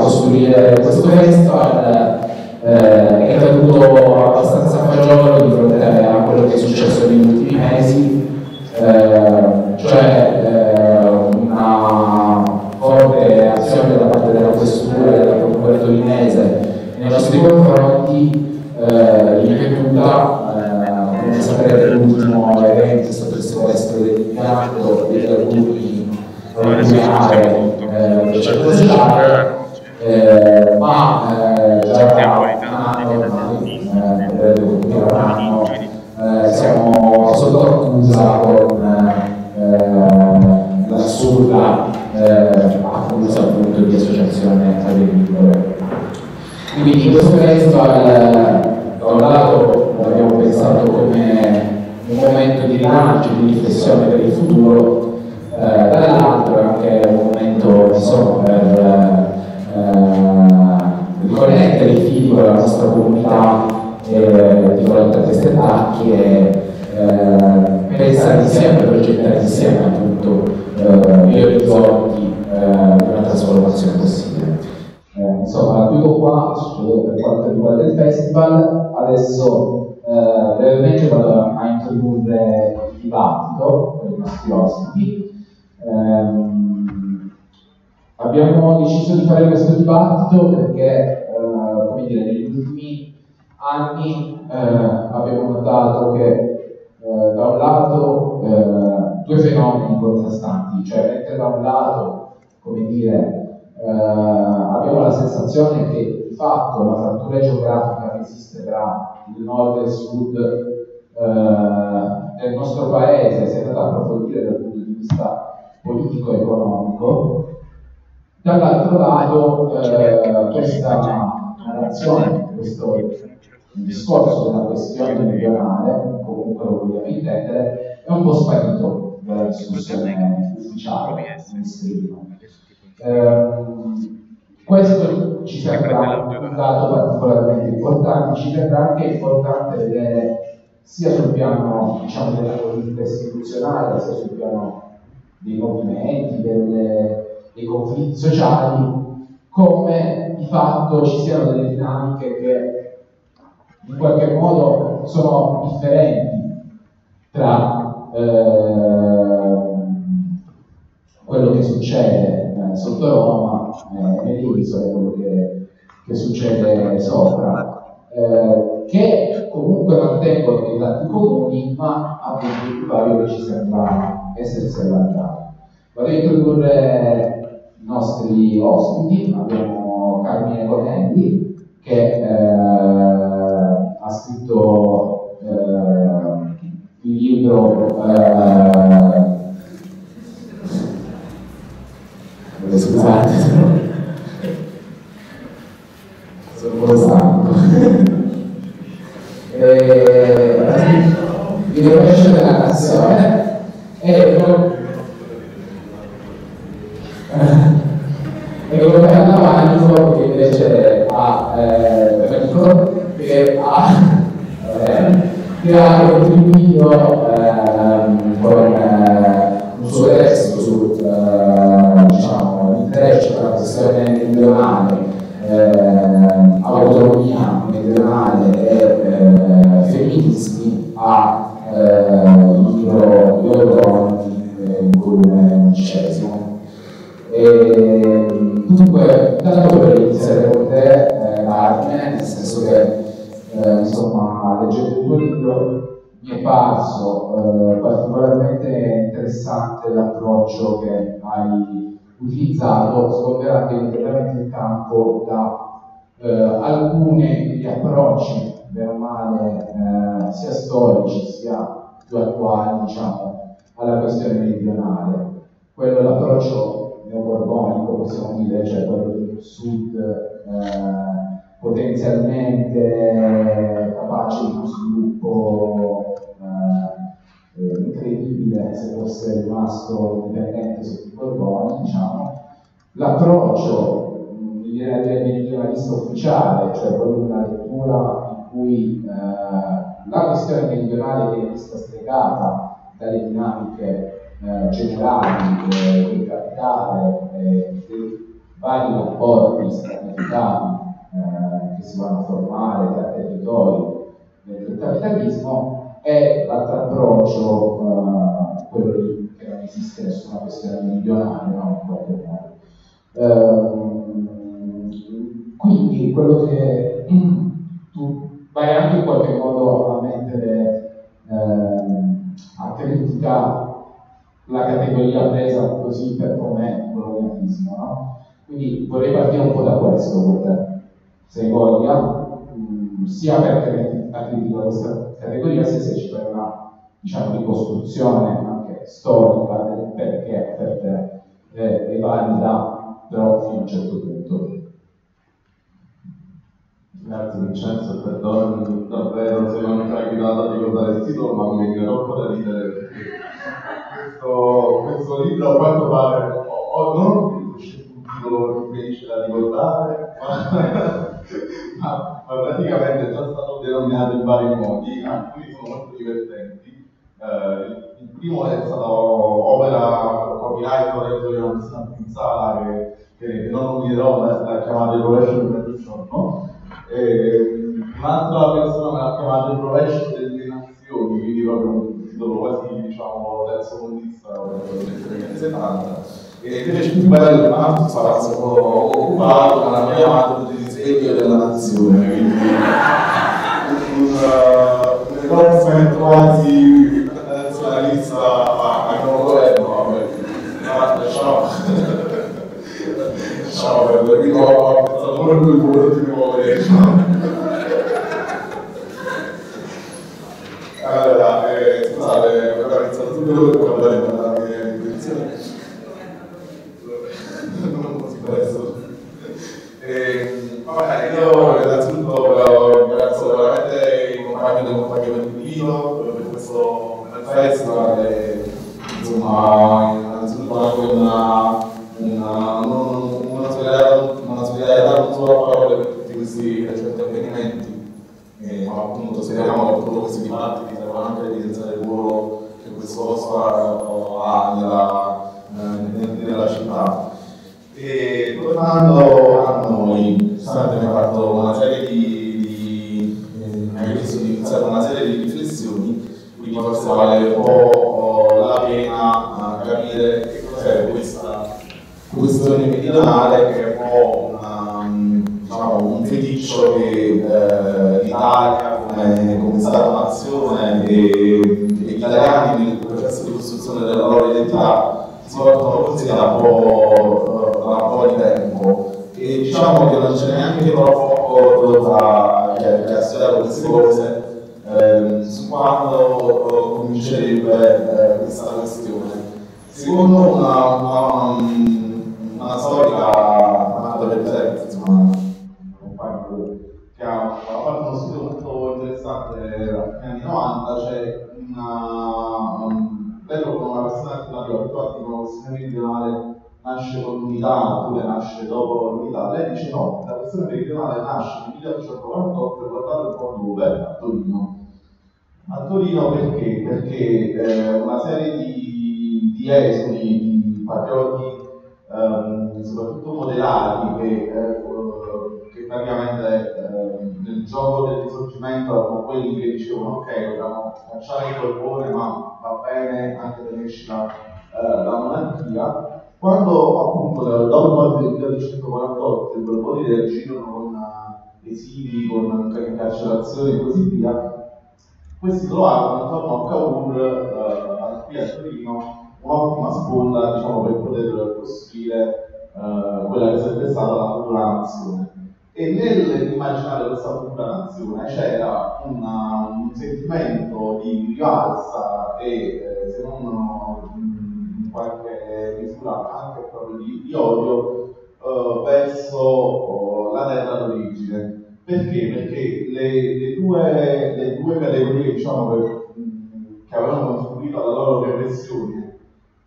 costruire questo festival eh, è caduto abbastanza fagiolo di fronte a quello che è successo negli ultimi mesi, eh, cioè eh, una forte azione da parte della questura e della procura torinese nei nostri confronti, eh, ripetuta, eh, come saprete l'ultimo evento è stato il sequestro dell'impianto degli alunni nucleare eh, del centro accusa con eh, l'assurda eh, accusa appunto di associazione agricole. Quindi questo festival da un lato l'abbiamo pensato come un momento di rilancio, di riflessione per il futuro, eh, dall'altro è anche un momento insomma, per eh, riconnettere i fili con la nostra comunità eh, di fronte a questi attacchi e eh, pensare insieme, progettare insieme appunto eh, gli orizzonti eh, di una trasformazione possibile. Eh, insomma, chiudo qua per quanto riguarda il festival, adesso eh, brevemente vado a introdurre il dibattito con i nostri ospiti. Ehm, abbiamo deciso di fare questo dibattito perché, eh, come dire, negli ultimi anni eh, abbiamo notato che eh, da un lato eh, due fenomeni contrastanti, cioè mentre da un lato, come dire, eh, abbiamo la sensazione che di fatto la frattura geografica che esiste tra il nord e il sud eh, del nostro paese sia stata approfondita dal punto di vista politico-economico, dall'altro lato eh, questa narrazione, questo discorso della questione meridionale, comunque lo vogliamo intendere, è un po' sparito dalla discussione ufficiale. Eh, questo ci sembra un dato particolarmente importante, ci sembra anche importante vedere sia sul piano diciamo, della politica istituzionale, sia sul piano dei movimenti, delle, dei conflitti sociali, come di fatto ci siano delle dinamiche che in qualche modo sono differenti tra eh, quello che succede eh, sotto Roma, eh, nelle isole, quello che, che succede sopra, eh, che comunque mantengono dei lati comuni, ma appunto il vario che ci sembra allargato. Vado a introdurre i nostri ospiti, abbiamo Carmine Conelli che eh, ha scritto eh, il libro eh, scusate. Sono un stanco. Vi devo lasciare la narrazione e e andava avanti che invece ha eh, che ha che ha contribuito eh, eh, particolarmente interessante l'approccio che hai utilizzato, sgomberando immediatamente il campo da eh, alcuni approcci, bene o male, eh, sia storici sia più attuali, diciamo, alla questione meridionale. Quello è l'approccio neoborbonico, possiamo dire, cioè quello del sud eh, potenzialmente capace di uno sviluppo eh, eh, incredibile se fosse rimasto indipendente sotto i Borboni, diciamo. L'approccio, mi viene a dire meridionalista ufficiale, cioè di una lettura in cui eh, la questione meridionale viene vista stregata dalle dinamiche eh, generali del capitale, del vari rapporti stratificati eh, che si vanno a formare tra territori del capitalismo e l'altro approccio, eh, quello lì che non esiste nessuna questione meridionale, no? in qualche modo. Ehm, quindi quello che tu vai anche in qualche modo a mettere ehm, a critica la categoria presa così per com'è colonialismo, no? Quindi vorrei partire un po' da questo con te, se voglia, sia perché a critica questa categoria, sia se ci fai una diciamo, ricostruzione anche storica del perché per te è, è valida, però fino a un certo punto. Grazie Vincenzo, perdonami davvero se non mi hai aiutato a ricordare il titolo, ma mi viene troppo da ridere questo, questo libro a quanto pare o, o non un titolo felice da ricordare, ma, ma, praticamente è già stato denominato in vari modi, alcuni sono molto divertenti. Eh, il primo è stato opera copyright di una persona in sala che, che, non nominierò, ma l'ha chiamato il rovescio del mezzogiorno. un'altra persona me l'ha chiamato il rovescio delle nazioni, quindi proprio un titolo quasi diciamo terzo mondista degli anni 70. E invece più bello è un altro spazio occupato, ma l'hanno chiamato il risveglio della nazione, quindi un, uh, un endorsement quasi nazionalista al nuovo governo, vabbè, lasciamo, lasciamo perdere, quindi ho apprezzato molto il voto di nuovo allora, eh, scusate, ho organizzato subito per guardare la mia la pena capire che cos'è questa questione meridionale che è un po' una, diciamo, un feticcio che eh, l'Italia come, come Stato-nazione e, gli italiani nel processo di costruzione della loro identità si portano così da un po', da un po di tempo. E diciamo che non c'è neanche troppo accordo tra chi ha studiato queste cose eh, su quando eh, comincerebbe eh, questa questione. Secondo una, una, una storica, Marta Bergetti, insomma, che ha, fatto uno studio molto interessante negli anni 90, c'è una, un bello con una versione alternativa, infatti una questione meridionale nasce con l'unità oppure nasce dopo l'unità, lei dice no, la questione meridionale nasce nel 1848 e guardate un po' dove, a Torino. A Torino perché? Perché eh, una serie di, di esuli, di patrioti, ehm, soprattutto moderati, che eh, che praticamente eh, nel gioco del risorgimento erano quelli che dicevano ok, dobbiamo cacciare il Borbone, ma va bene anche tenerci la, eh, la monarchia. Quando appunto dopo il del 1948 i Borboni reagirono con uh, esili, con carcerazioni e così via, questi trovarono intorno a Cavour, qui a Torino, un'ottima sponda diciamo, per poter costruire uh, quella che sarebbe stata la futura nazione e nell'immaginare questa futura nazione c'era una, un sentimento di rivalsa e eh, se non in qualche misura anche proprio di, di odio eh, verso oh, la terra d'origine. Perché? Perché le, le, due, le due, categorie diciamo, che, avevano contribuito alla loro repressione,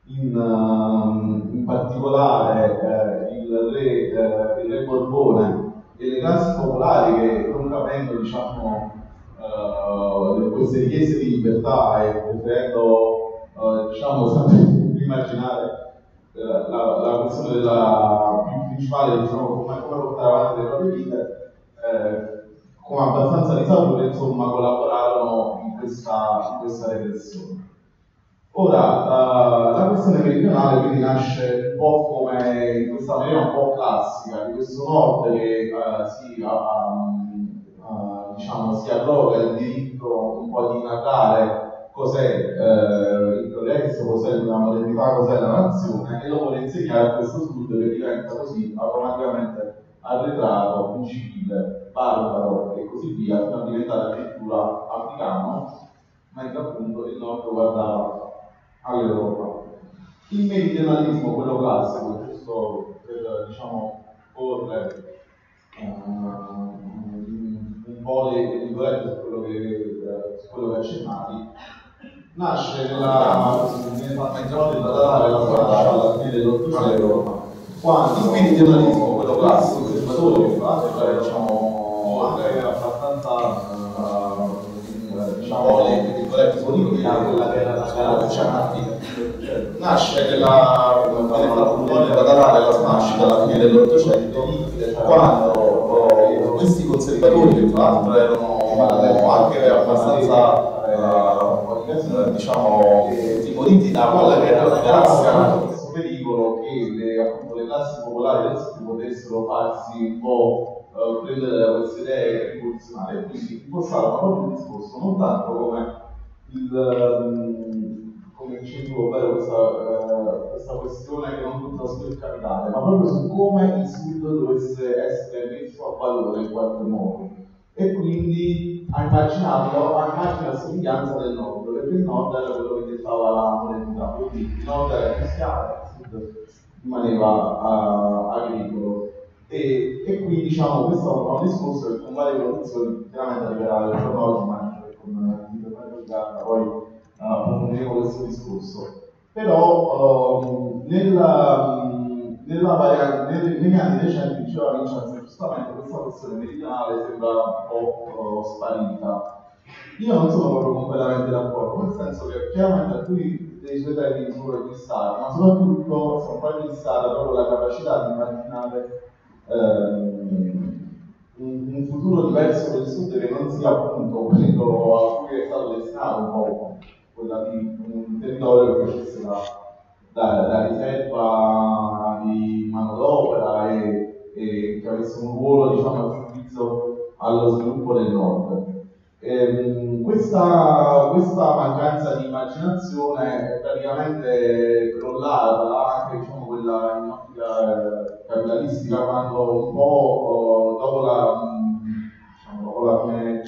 in, uh, in particolare eh, il, re, eh, il re Borbone delle classi popolari che non capendo diciamo, uh, queste richieste di libertà e preferendo uh, diciamo, immaginare uh, la, la, questione della principale, diciamo, come, come portare avanti le proprie vite, eh, con abbastanza risature, insomma, collaborarono in questa, in questa repressione. Ora, uh, la questione meridionale quindi nasce un po' come in questa maniera un po' classica di questo nord che uh, si, uh, diciamo, si arroga il diritto un po' di narrare cos'è il progresso, cos'è la modernità, cos'è la nazione e lo vuole insegnare a questo sud che diventa così automaticamente arretrato, incivile, barbaro e così via, fino a diventare addirittura africano, mentre appunto il nord guardava all'Europa. Il meridionalismo, quello classico, giusto per diciamo, porre uh, un po' le virgolette su quello che, che accennavi, nasce nella, nella mezz'ora da dare la guarda alla fine dell'Ottocento, quando il meridionalismo, quello classico, il solo infatti, cioè diciamo, diciamo, le virgolette politiche, quella che era la nasce nella Polonia radalare la nascita alla fine dell'Ottocento, quando oh, questi conservatori, che tra l'altro erano anche abbastanza eh, diciamo timoriti da quella che era la questo pericolo che le, appunto, le classi popolari del sud potessero farsi un po' eh, prendere da queste idee rivoluzionarie. Quindi impostarono proprio un discorso non tanto come il um, come dicevo, ovvero questa, uh, questa, questione che non tutta sul capitale, ma proprio su come il Sud dovesse essere messo a valore in qualche modo. E quindi a immaginarlo a immagine a somiglianza del Nord, perché il Nord era quello che dettava la modernità, quindi il Nord era cristiano, il Sud rimaneva uh, agricolo. E, e, qui diciamo questo è un discorso che con varie produzioni chiaramente arriverà al giorno oggi, ma anche con Garda poi approfondiremo questo discorso. Però uh, nella, nella variante, negli, negli anni recenti, diceva Vincenzo, giustamente questa questione meridionale sembra un po' uh, sparita. Io non sono proprio completamente d'accordo, nel senso che chiaramente alcuni dei suoi temi sono registrati, ma soprattutto sono poi registrati proprio la capacità di immaginare ehm, un, un, futuro diverso del sud che non sia appunto quello a cui è stato destinato un po' quella di un territorio che facesse da, da, da riserva di manodopera e, e, che avesse un ruolo diciamo, al servizio allo sviluppo del nord. Ehm, questa, questa, mancanza di immaginazione è praticamente crollata anche in ottica capitalistica quando un po' dopo la, diciamo, dopo la fine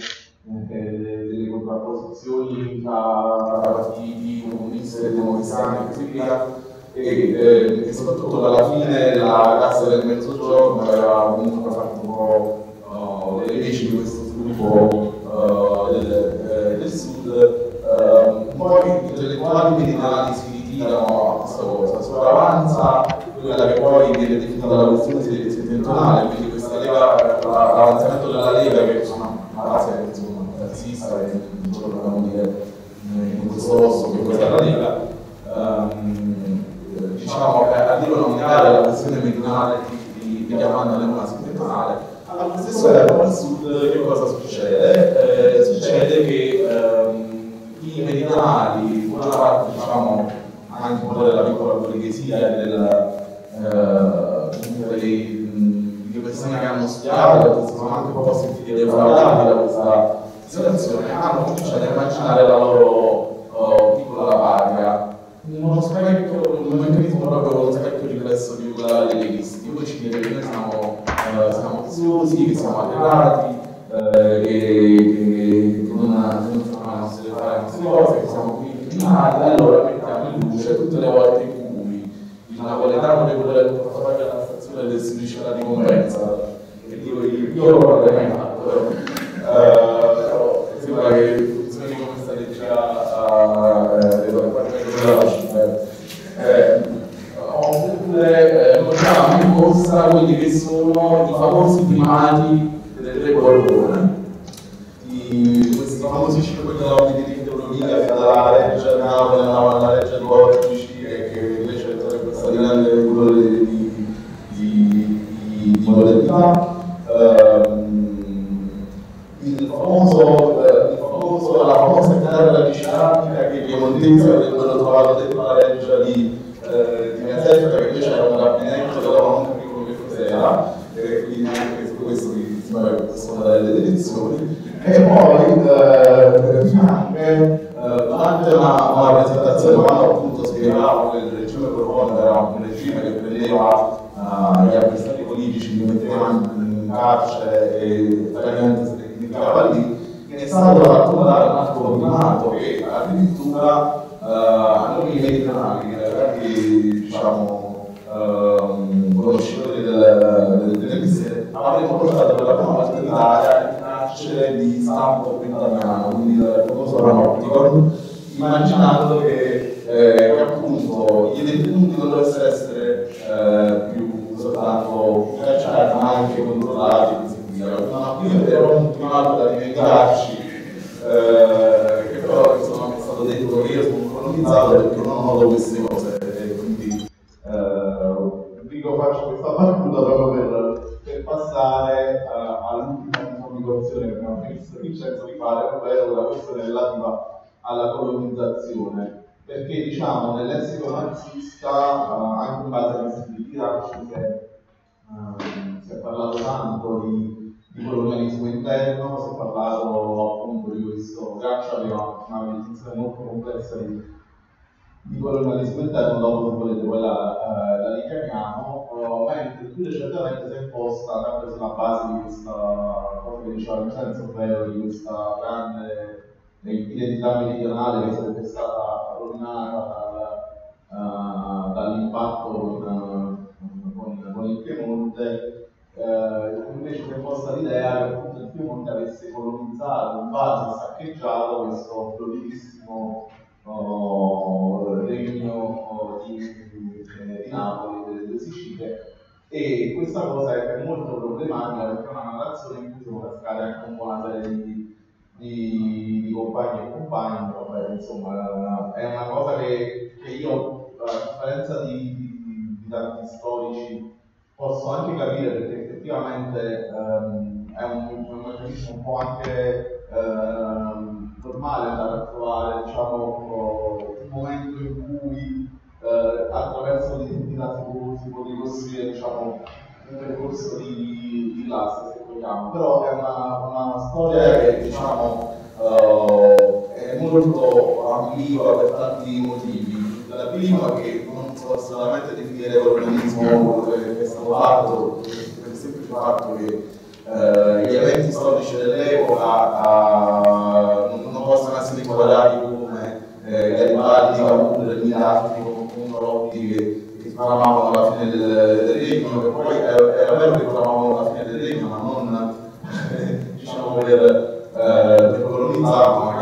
eh, delle contrapposizioni tra partiti comunisti e democristiani e così via e, eh, soprattutto alla fine la cassa del mezzogiorno aveva comunque fatto un po' uh, le radici di questo sviluppo uh, del, eh, del, sud uh, poi gli intellettuali meridionali si ritirano a questa cosa quella che poi viene definita la questione settentrionale quindi questa lega l'avanzamento della Lega che insomma una base insomma marxista e dobbiamo dire in questo posto che questa pratica um, diciamo a dirlo nominale la questione meridionale di, di chiamando l'emola settentrionale allo stesso tempo al sud che cosa succede? Eh, succede che ehm, i meridionali, buona parte diciamo anche po' della piccola borghesia e del, eh, delle, delle persone che hanno studiato, sono anche un po' sentiti defraudati da questa situazione hanno cominciato a immaginare la loro uh, piccola patria uno specchio, un meccanismo proprio uno specchio riflesso di quella dei leghisti. Voi ci dite che noi siamo, uh, siamo preziosi, che siamo arrivati, uh, che, che, che non, non se fare queste cose, che siamo qui criminali, allora mettiamo in luce tutte le volte in cui il napoletano deve voler portare alla stazione del si riceve la ricompensa, che dico io, io non l'avrei mai fatto, però sembra che funzioni come strategia a oppure portiamo in corsa quelli che sono i famosi primati delle tre Borbone questi famosi cinque chilometri di ideologia dalla legge a Napoli alla legge di Portici e che invece sarebbe questa grande di, di, di modalità. Ehm, il famoso, eh, il famoso, la famosa chitarra di ceramica che i piemontesi avrebbero trovato dentro la reggia di, eh, di Mezzetta, che invece era un gabinetto che non capivo che cos'era, e quindi anche su questo mi sembra che edizioni. E poi eh, anche molto complessa di di colonialismo interno, dopo se volete poi la, eh, la richiamiamo, uh, mentre più recentemente si è imposta sempre sulla base di questa cosa che diceva Vincenzo, ovvero di questa grande identità meridionale che sarebbe stata rovinata dal, uh, dall'impatto con, con, con, il Piemonte, uh, invece è imposta l'idea che appunto il Piemonte avesse colonizzato, invaso e saccheggiato questo floridissimo oh, regno di, di, Napoli, delle due Sicilie, e questa cosa è molto problematica perché è una narrazione in cui si può cascare anche un po' una serie di, di, di compagni e compagni, vabbè, insomma è una cosa che, che io, a differenza di, di, di, tanti storici, posso anche capire perché effettivamente um, è un, un meccanismo un po' anche um, normale andare a trovare diciamo, un momento in cui eh, attraverso l'identità si, si può ricostruire diciamo, un percorso di, di classe se vogliamo, però è una, una storia che diciamo, uh, è molto ambigua per tanti motivi. La prima che non so solamente definire colonialismo fatto, per il semplice fatto che uh, gli eventi storici dell'epoca uh, non possono essere inquadrati come eh, Garibaldi, Cavour, Milati, come Rotti che, che sparavano alla fine del, del regno, che poi era vero che sparavano alla fine del regno, ma non diciamo per, eh, per colonizzarlo,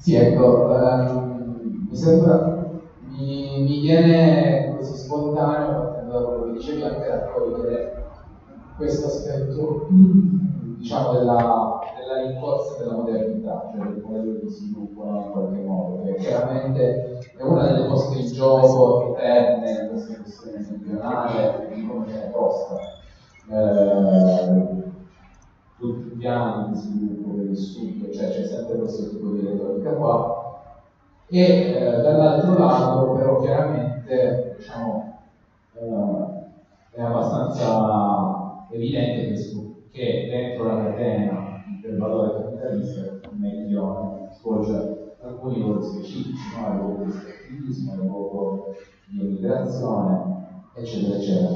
Sì, ecco, ehm, mi sembra, mi, mi viene così spontaneo, partendo da quello che dicevi, anche da cogliere questo aspetto, diciamo, della, della rincorsa della modernità, cioè del modello di sviluppo in qualche modo, che chiaramente è una delle poste in gioco eterne in questa questione meridionale, di come viene posta. Eh, tutti i piani di sviluppo il sud, cioè c'è sempre questo tipo di retorica qua. E eh, dall'altro lato, però, chiaramente diciamo, eh, è abbastanza evidente che, dentro la catena del valore capitalista il meridione svolge alcuni ruoli specifici, no? il ruolo di stabilismo, il ruolo di emigrazione, eccetera, eccetera.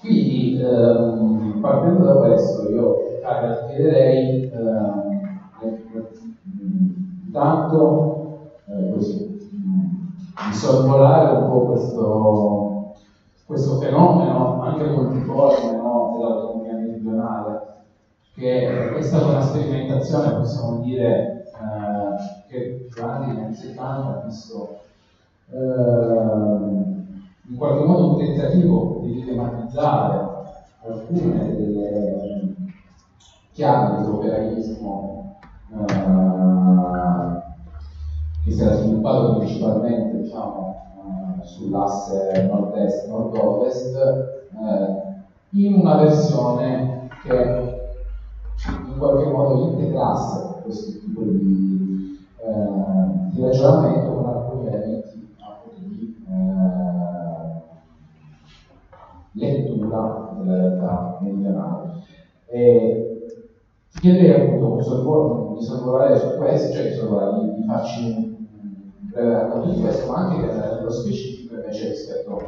Quindi, ehm, partendo da questo, io Carla, ti chiederei eh, intanto eh, così, di sorvolare un po' questo, questo fenomeno anche multiforme no, dell'autonomia meridionale, che è stata una sperimentazione, possiamo dire, eh, che gli anni 70 ha visto eh, in qualche modo un tentativo di tematizzare alcune delle chiave dell'operaismo eh, che si era sviluppato principalmente diciamo, eh, sull'asse nord-est-nord-ovest eh, in una versione che in qualche modo integrasse questo tipo di, eh, di ragionamento con alcuni elementi di eh, lettura della realtà meridionale. Ti chiederei appunto di sorvolare su questo, cioè di, di farci un breve racconto di questo, ma anche nello specifico invece rispetto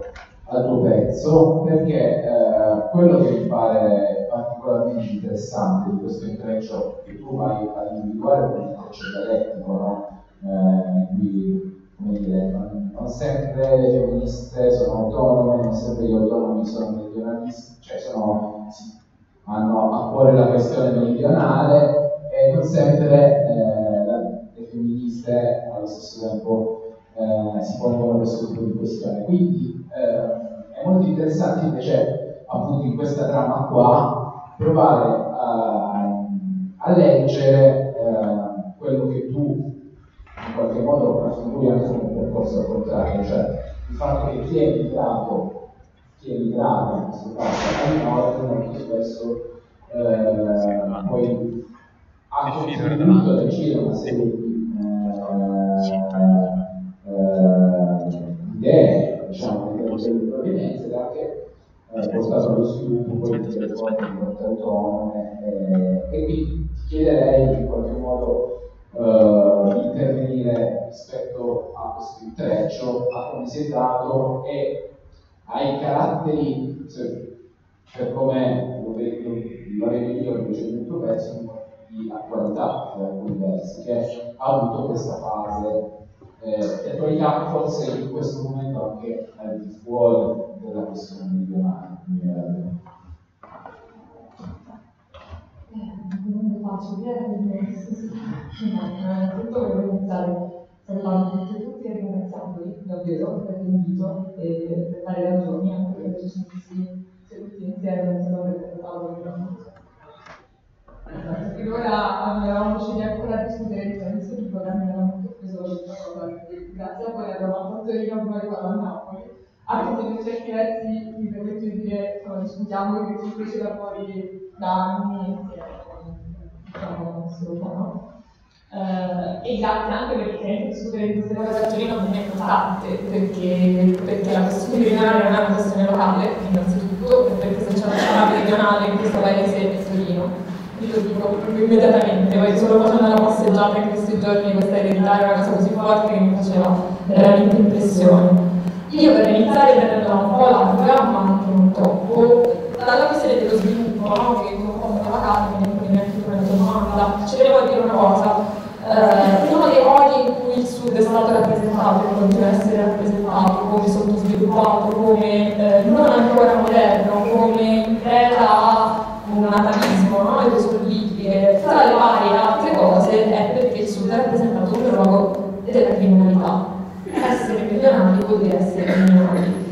al tuo pezzo, perché eh, quello che mi pare particolarmente interessante di questo intreccio che tu vai ad individuare come intreccio dialettico, no? eh, qui, come dire, non, sempre le femministe sono autonome, non sempre gli autonomi sono meridionalisti, cioè sono, hanno a cuore la questione meridionale e non sempre eh, le femministe allo stesso tempo eh, si pongono questo tipo di questione. Quindi eh, è molto interessante invece appunto in questa trama qua provare a, a leggere eh, quello che tu in qualche modo raffiguri anche come percorso al contrario, cioè il fatto che chi è emigrato chi in questo caso al nord molto spesso eh, poi ha contribuito ad agire una serie di eh, eh, idee diciamo di di provenienza ed anche eh, portato allo sviluppo poi di riforme autonome eh, e quindi ti chiederei in qualche modo Uh, intervenire rispetto a questo intreccio, a come si è dato e ai caratteri, per come lo vedo, lo vedo io nel tuo pezzo, di attualità per alcuni versi, che ha avuto questa fase eh, di attualità forse in questo momento anche al di fuori della questione meridionale. Non è facile, innanzitutto volevo iniziare tutti e tutti e ringraziandoli davvero per l'invito e per dare ragioni anche perché ci siamo seduti insieme insomma per questo tavolo finora avevamo scelto ancora a discutere insieme sul programma era molto preso grazie a voi abbiamo fatto io prima di a Napoli anche se per certi versi mi permetto di dire insomma, discutiamo che ci fece lavori da anni insieme diciamo solo no? Uh, e grazie anche perché discutere di queste cose a Torino non è importante, perché, perché la questione regionale non è una questione locale, innanzitutto, e perché se c'è una regionale in questo paese è Torino. Io lo dico proprio immediatamente, poi solo facendo una passeggiata in questi giorni questa eredità era una cosa così forte che mi faceva veramente impressioni. Io per iniziare prendendo un po' larga, ma anche non troppo, dalla questione dello sviluppo, no? che un po' me la carne, quindi anche una domanda, ci volevo dire una cosa. Uh, uno dei modi in cui il Sud è stato rappresentato continua a essere rappresentato come sottosviluppato, come eh, non ancora moderno, come preda a un natalismo no? e le politiche, tra le varie altre cose, è perché il Sud è rappresentato come luogo della criminalità essere milionari vuol dire essere criminali.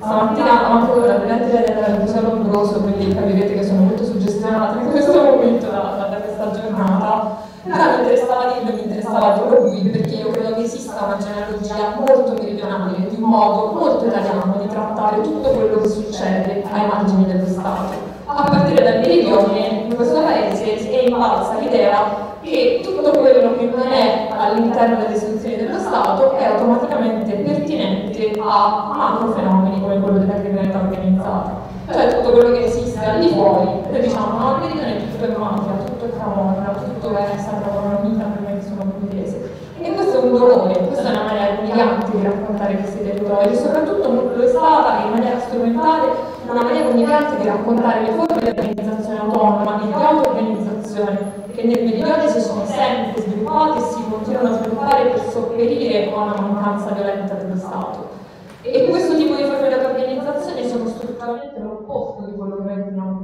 Stamattina anche con la brillante del Museo Lombroso, quindi capirete che sono molto suggestionata in questo momento da, da questa giornata. Però mi interessava dirlo, mi interessava dirlo qui, perché io credo che esista una genealogia molto meridionale, di un modo molto italiano di trattare tutto quello che succede ai margini dello Stato. A partire dal meridione, in questo paese è invalsa l'idea che tutto quello che non è all'interno delle istituzioni dello Stato è automaticamente pertinente a macrofenomeni come quello della criminalità organizzata. Cioè tutto quello che esiste al di fuori, diciamo no, il è tutto è mafia, è camorra, tutto è sempre economia prima che sono pugliese. E questo è un dolore, questa è una maniera umiliante di raccontare questi territori, soprattutto lo è stata in maniera strumentale una maniera umiliante di raccontare le forme di organizzazione autonoma e di auto-organizzazione che nel meridione si sono sempre sviluppate e si continuano a sviluppare per sopperire a una mancanza violenta dello Stato. E questo tipo di forme di organizzazione sono strutturalmente l'opposto di quello che noi.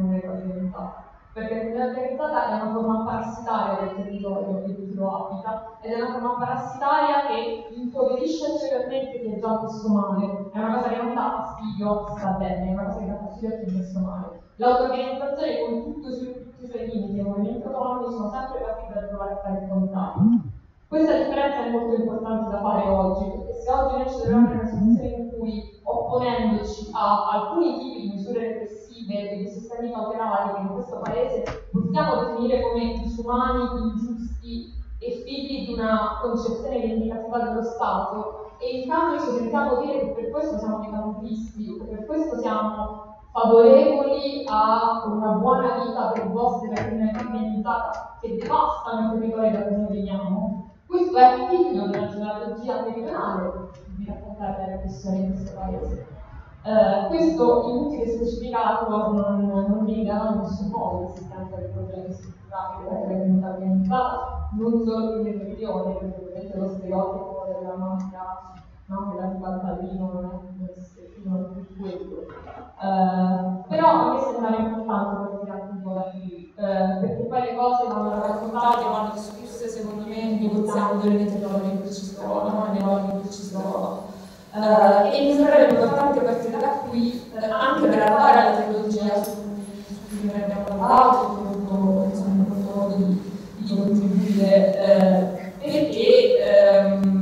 Perché criminalità organizzata è una forma parassitaria del territorio in cui lo abita ed è una forma parassitaria che impoverisce ulteriormente chi è già messo male. È una cosa che non dà fastidio, sta bene, è una cosa che dà fastidio a chi è messo male. L'autoorganizzazione con tutti i suoi limiti e i movimenti autonomi sono sempre partiti da provare a fare il contrario. Questa differenza è molto importante da fare oggi, perché se oggi noi ci troviamo in una situazione in cui, opponendoci a alcuni tipi di misure repressive di sistemi cautelari che in questo paese possiamo definire come disumani, ingiusti e figli di una concezione vendicativa dello Stato, e in ci sentiamo dire che per questo siamo dei campisti, che per questo siamo favorevoli a una buona vita per i bossi della criminalità organizzata che devastano i territori da cui noi veniamo, questo è figlio della genealogia meridionale di raccontare la repressione in questo paese. Uh, questo inutile specificato non, non nega in nessun modo l'esistenza dei problemi strutturali della criminalità non solo in meridione, perché lo stereotipo della mafia no? che la Balballino non è più quello. Uh, però a me sembra importante questo articolo da qui, uh, perché poi le cose vanno raccontate, vanno discusse secondo me negoziando territori in cui ci trova, no? luoghi in cui ci. Uh, e mi sembra importante partire da qui anche per arrivare alla tecnologia su cui abbiamo lavorato, ho avuto modo di, di contribuire, perché um,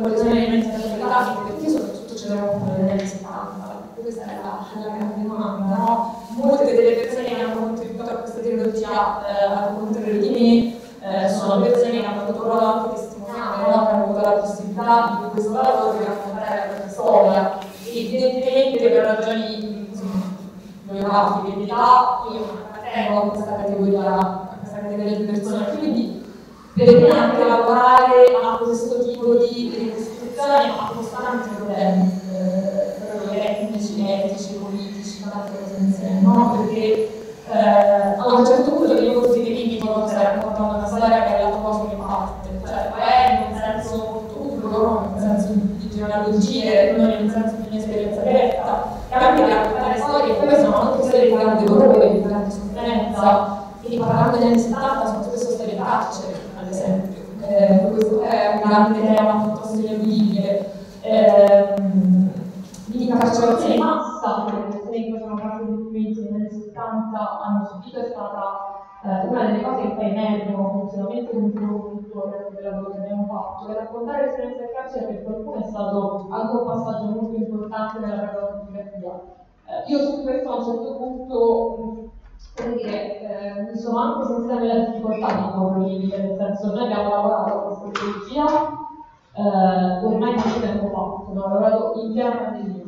condizioni di mentalità perché soprattutto ce l'avevamo negli anni 70 questa è la, la grande domanda no? molte delle persone che hanno contribuito a questa trilogia eh, al contrario di me eh, sono persone che hanno avuto un ruolo anche testimoniale no? che hanno avuto la possibilità di questo lavoro di raccontare la propria storia e evidentemente per ragioni biografiche di età io appartengo a questa categoria a questa categoria di persone quindi per anche lavorare a questo tipo di ricostruzione a costanti problemi, eh, tecnici, etici, politici, tante cose insieme, no? Perché eh, a un certo punto io così dei limiti non stai raccontando una storia che è la tua cosa in parte, cioè è in un senso molto pubblico, in senso di genealogie, non in un senso di un'esperienza diretta, e anche di raccontare storie, che poi sono anche storie di grande dolore, di grande sofferenza, e parlando degli anni 70 sono spesso storie di carcere ad esempio. Eh, questo è un grande tema piuttosto ineludibile. Eh, di carcerazione di massa, che le persone che facevano parte dei movimenti negli anni 70 hanno subito, è stata eh, una delle cose che poi emergono come primo conduttore del lavoro che abbiamo fatto. E raccontare l'esperienza del carcere per qualcuno è stato anche un passaggio molto importante nella propria fotografia. Eh, io su questo a un certo punto come dire, eh, mi sono anche sentita nella difficoltà di limite, nel senso noi abbiamo lavorato a questa strategia eh, ormai tanto tempo fa, abbiamo lavorato in piena pandemia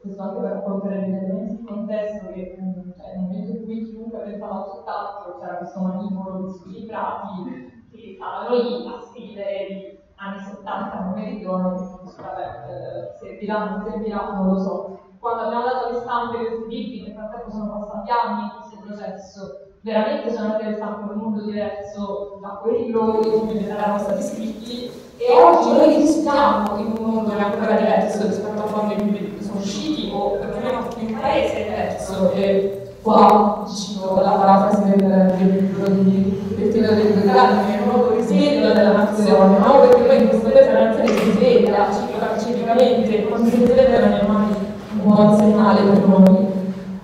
questo anche per elementi di contesto che cioè, nel momento in cui chiunque pensava tutt'altro c'era questo manipolo di squilibrati che stavano lì a scrivere di anni 70 in meridione, vabbè, eh, servirà, non servirà, non lo so. Quando abbiamo dato le stampe questi libri, nel frattempo sono passati anni, questo processo veramente sono andate le stampe in un mondo diverso da quello in cui erano stati scritti e oggi noi rischiamo in un mondo ancora diverso rispetto a quando sono usciti o perlomeno il paese diverso. E qua cito la parafrasi del, libro di titolo del grandi, è un nuovo risveglio della nazione, no? perché poi in questo paese la nazione si sveglia ciclicamente, quando si sveglia non è mai un buon segnale per noi.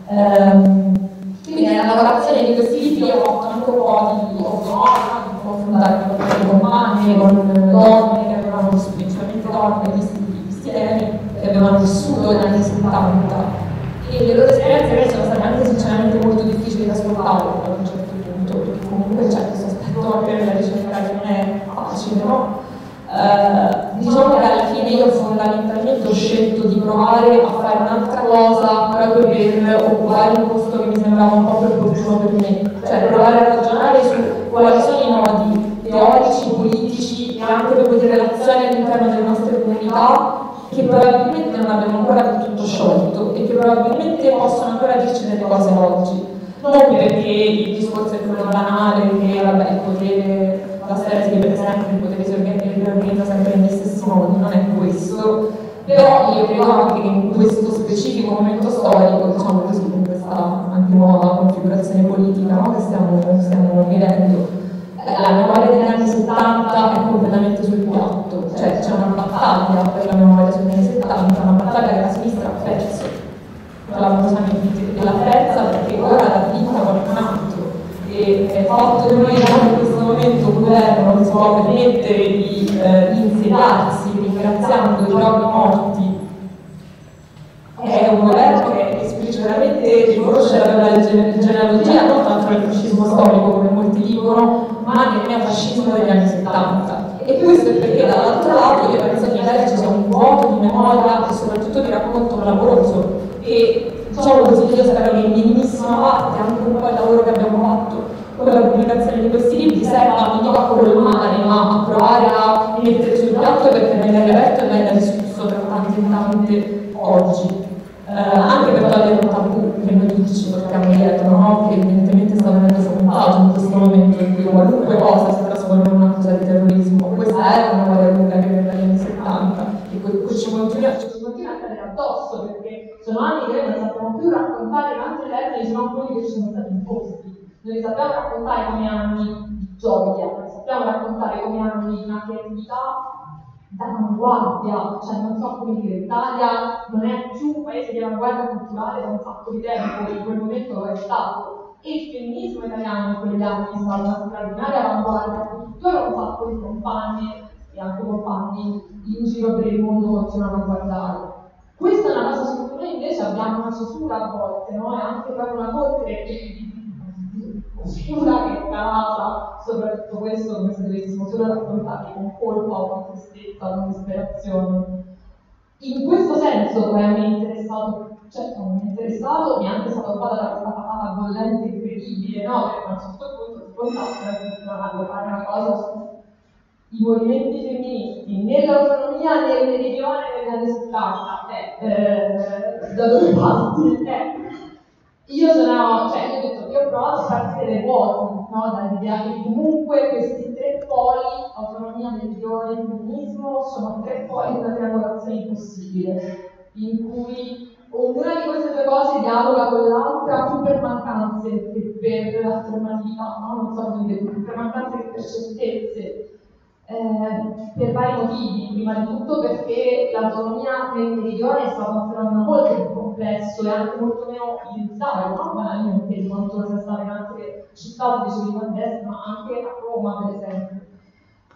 Ehm, quindi nella lavorazione di questi libri ho fatto anche un po' di un affrontare con con donne che avevano vissuto, principalmente donne di questi temi, che avevano vissuto negli anni 70 e le loro esperienze sono state anche sinceramente molto difficili da ascoltare a un certo punto, perché comunque c'è questo aspetto anche nella ricerca che non è facile, no? Eh, diciamo che alla fine io fondamentalmente ho scelto di provare a fare un'altra cosa proprio per occupare un posto che mi sembrava un po' più opportuno per me, cioè provare a ragionare su quali sono i nodi teorici, politici e anche proprio di relazione all'interno delle nostre comunità che probabilmente non abbiamo ancora del tutto sciolto e che probabilmente possono ancora dirci delle cose oggi. Non perché il discorso è quello banale, che vabbè, il potere, la storia si sempre, il potere si riorganizza sempre negli stessi modi, non è questo, però io credo anche che in questo specifico momento storico, diciamo così, in questa anche nuova configurazione politica no, che stiamo, stiamo vivendo, la memoria degli anni 70 è completamente sul piatto, cioè c'è una battaglia per la memoria sugli anni 70, una battaglia che la sinistra ha perso, l'ha persa perché ora la vita qualcun altro. E è fatto che noi in questo momento un governo non si può permettere di eh, insediarsi ringraziando i propri morti. È un governo che esplicitamente riconosce la genealogia non tanto nel fascismo storico come molti dicono ma nel neofascismo degli anni 70 e questo è perché dall'altro lato io penso che in ci sia un vuoto di memoria e soprattutto di racconto clamoroso e diciamo così io spero che in minimissima parte anche un po' il lavoro che abbiamo fatto con la pubblicazione di questi libri serva non a colmare ma a provare a mettere sul piatto perché venga riaperto e venga discusso per tante tante oggi eh, anche per togliere un tabù che noi tutti ci portiamo dietro, no? che evidentemente sta venendo scontato in questo momento in cui qualunque cosa si trasforma in un'accusa di terrorismo. Questa è una memoria lunga che viene dagli anni 70 e que- ci continua, ci continua a cadere addosso perché sono anni che non sappiamo più raccontare altri termini se non quelli che ci sono stati imposti. Noi sappiamo raccontare come anni di gioia, sappiamo raccontare come anni di una d'avanguardia, cioè non so come dire, l'Italia non è più un paese di avanguardia culturale da un sacco di tempo, in quel momento lo è stato, e il femminismo italiano in quegli anni è stato una straordinaria avanguardia, tuttora un sacco di compagne e anche compagni in giro per il mondo continuano a guardare. Questa è una cosa su cui noi invece abbiamo una cesura a volte, no? È anche proprio una corte di oscura che calata sopra tutto questo come se dovessimo solo raccontarli con colpa o con tristezza, con disperazione. In questo senso poi mi è interessato, certo mi è interessato, mi è anche stato fatta da questa patata bollente incredibile, no? Perché a un certo punto si contatta per fare una cosa sui movimenti femministi nell'autonomia nel meridione negli anni 70, eh, eh, da dove parti? Eh, io sono, cioè io ho detto, io ho provato a partire dai vuoti, no? dall'idea che comunque questi tre poli, autonomia, meridione e femminismo, sono tre poli di una triangolazione impossibile, in cui ognuna di queste due cose dialoga con l'altra più per mancanze che per affermatività, no? non so come dire, più per mancanze che per certezze. Eh, per vari motivi, prima di tutto perché l'autonomia nel meridione è stato un fenomeno molto più complesso e anche molto meno identitario, no? banalmente di quanto sia stato in altre città, dicevi di est ma anche a Roma per esempio.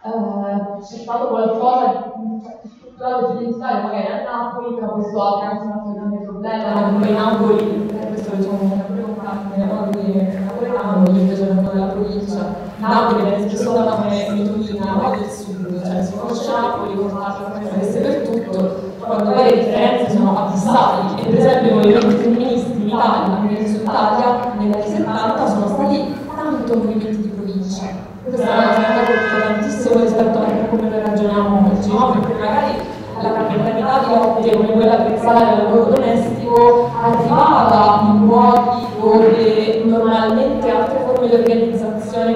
Eh, c'è stato qualcosa di, strutturato più identitario magari a Napoli, però questo apre anche un altro grande problema, come Napoli, eh, questo diciamo è proprio un è napoletano, invece della provincia, Napoli viene spesso data come mitolina no? del sud, cioè si conosce Napoli, conosce come stesse per tutto, quando poi le differenze sono abissali e per esempio i movimenti femministi in Italia, nel Sud Italia, negli anni 70 sono stati tanto movimenti di provincia. Questa è una cosa che colpito tantissimo rispetto a come noi ragioniamo lotte come quella salario del lavoro domestico arrivava in luoghi dove normalmente altre forme di organizzazione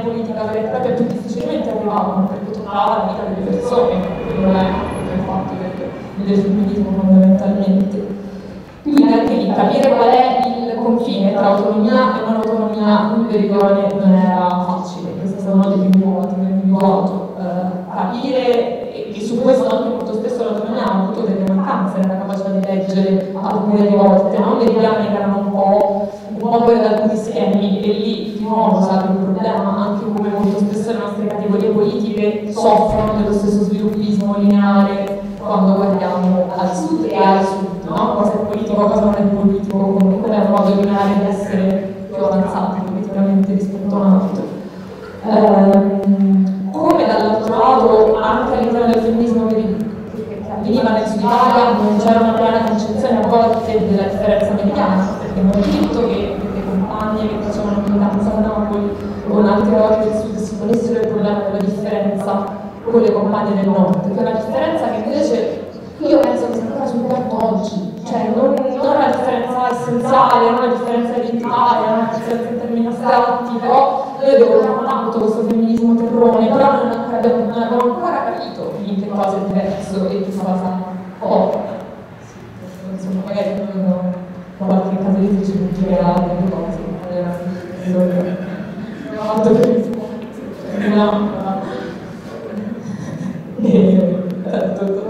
politica vera e propria più difficilmente arrivavano perché toccava la vita delle persone, il problema del fatto del, del femminismo fondamentalmente. Quindi anche lì capire qual è il confine tra autonomia e non autonomia in non era facile, questo è stato uno dei primi vuoti che mi ricordo. Uh, capire, e, su questo anche molto spesso l'autonomia ha avuto delle mancanze nella capacità di leggere alcune volte, no? Meridiani che erano un po', un po' da alcuni schemi e lì di nuovo c'è il problema politiche soffrono dello stesso sviluppismo lineare quando guardiamo al sud e al sud, no? cosa è politico, cosa non è politico, comunque è un modo lineare di essere più avanzati politicamente rispetto a un altro. Ehm, come dall'altro lato anche all'interno del femminismo che, che, che avveniva nel sud Italia non c'era una piena concezione a volte della differenza mediana, perché non è detto che le compagne che facevano militanza a Napoli o in altre volte del sud si ponessero il problema della differenza con le compagne del nord, che è una differenza che invece io penso che sia ancora superata oggi, cioè non, non una differenza essenziale, non una differenza identitaria, non una differenza in termini astratti, però noi abbiamo tanto questo femminismo terrone, però non abbiamo, non abbiamo ancora capito in che cosa è diverso e che cosa porta. Insomma, magari non qualche caso di ci spiegherà delle cose. Non ho fatto per rispondere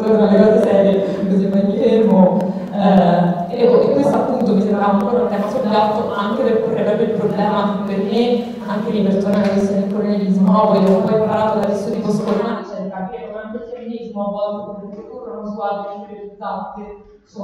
torno alle cose serie, così poi mi fermo. Eh, e, e, questo appunto mi sembrava ancora un tema sul gatto anche per porre proprio il problema per me, anche lì per tornare alla questione del colonialismo, no? poi ho poi imparato dagli studi postcoloniali, cioè di capire come anche il femminismo a volte può riprodurre su altre intelligenze, su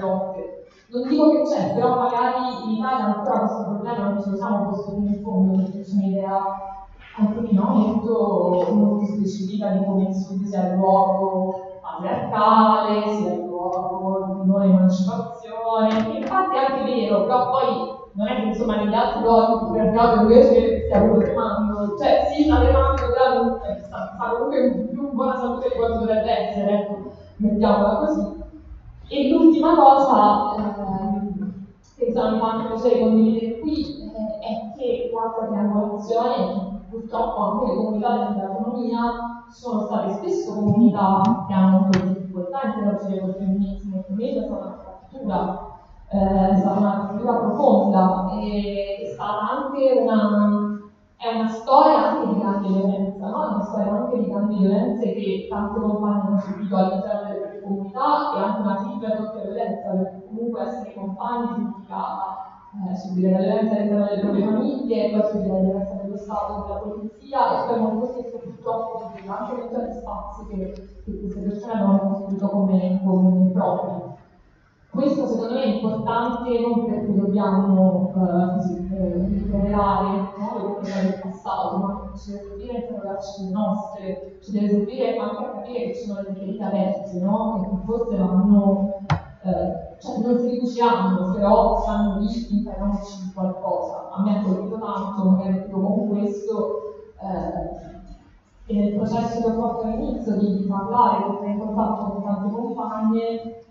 lotte. Non dico che c'è, però magari in Italia ancora questo problema non ce lo siamo posto fino in fondo perché c'è un'idea anche lì no? molto, molto specifica di come il Sud sia il luogo patriarcale, sia il luogo di non emancipazione, infatti è anche vero, però poi non è che insomma negli altri luoghi il patriarcato invece stiamo tremando, cioè sì sta tremando, però non, eh, sta, sta comunque più buona salute di quanto dovrebbe essere, mettiamola così. E l'ultima cosa eh, che fa anche piacere condividere qui eh, è che l'altra triangolazione purtroppo anche le comunità dell'autonomia sono state spesso comunità che hanno avuto difficoltà a interagire con il femminismo, il femminismo è stata una frattura, eh, è stata una frattura profonda e è stata anche una, è una storia anche di grande violenza, no? è una storia anche di grandi violenze che tante compagne hanno subito all'interno proprie comunità e anche una doppia violenza, perché comunque essere compagni significava eh, subire la violenza all'interno delle proprie famiglie, poi subire la violenza dello Stato, della polizia e poi molto spesso purtroppo subire anche in certi spazi che, che queste persone hanno costruito come, come propri. Questo secondo me è importante non perché dobbiamo eh, eh, rivelare no, le del passato, ma ci deve servire a interrogarci le nostre, ci deve servire anche a capire che ci sono delle ferite aperte, no? che forse vanno eh, cioè non si ricuciamo, però stanno lì, impariamoci qualcosa. A me ha colpito tanto, magari con questo, eh, e nel processo che ho fatto all'inizio di, parlare, di entrare in contatto con tante compagne,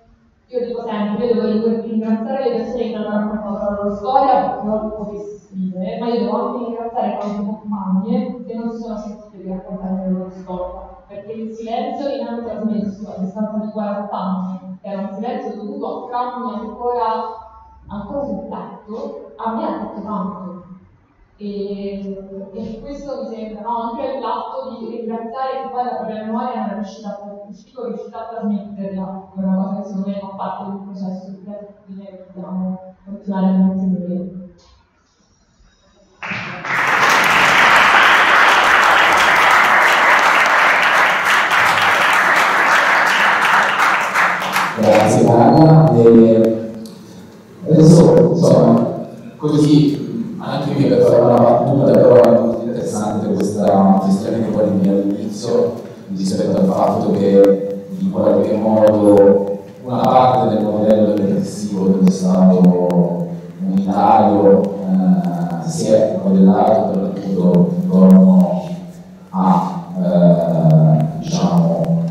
io dico sempre, io devo ringraziare le persone che hanno raccontato la loro storia potessi scrivere, ma io devo anche ringraziare tante compagne che non si sono sentite di raccontare la loro storia, perché il silenzio che mi hanno trasmesso a distanza di 40 anni era un silenzio dovuto a traumi ancora, ancora sul petto, a me ha fatto tanto. E, e, questo mi sembra no? anche l'atto di ringraziare che poi la propria memoria non è riuscita, riuscito, riuscita a trasmetterla, è una cosa che secondo me fa parte del processo di gratitudine che dobbiamo continuare a mantenere. Grazie Anna. E adesso, insomma, così anche qui per fare una battuta, però è molto interessante questa questione che poi mi all'inizio rispetto al fatto che in qualche modo una parte del modello repressivo dello Stato unitario eh, si è modellato soprattutto intorno a eh, diciamo,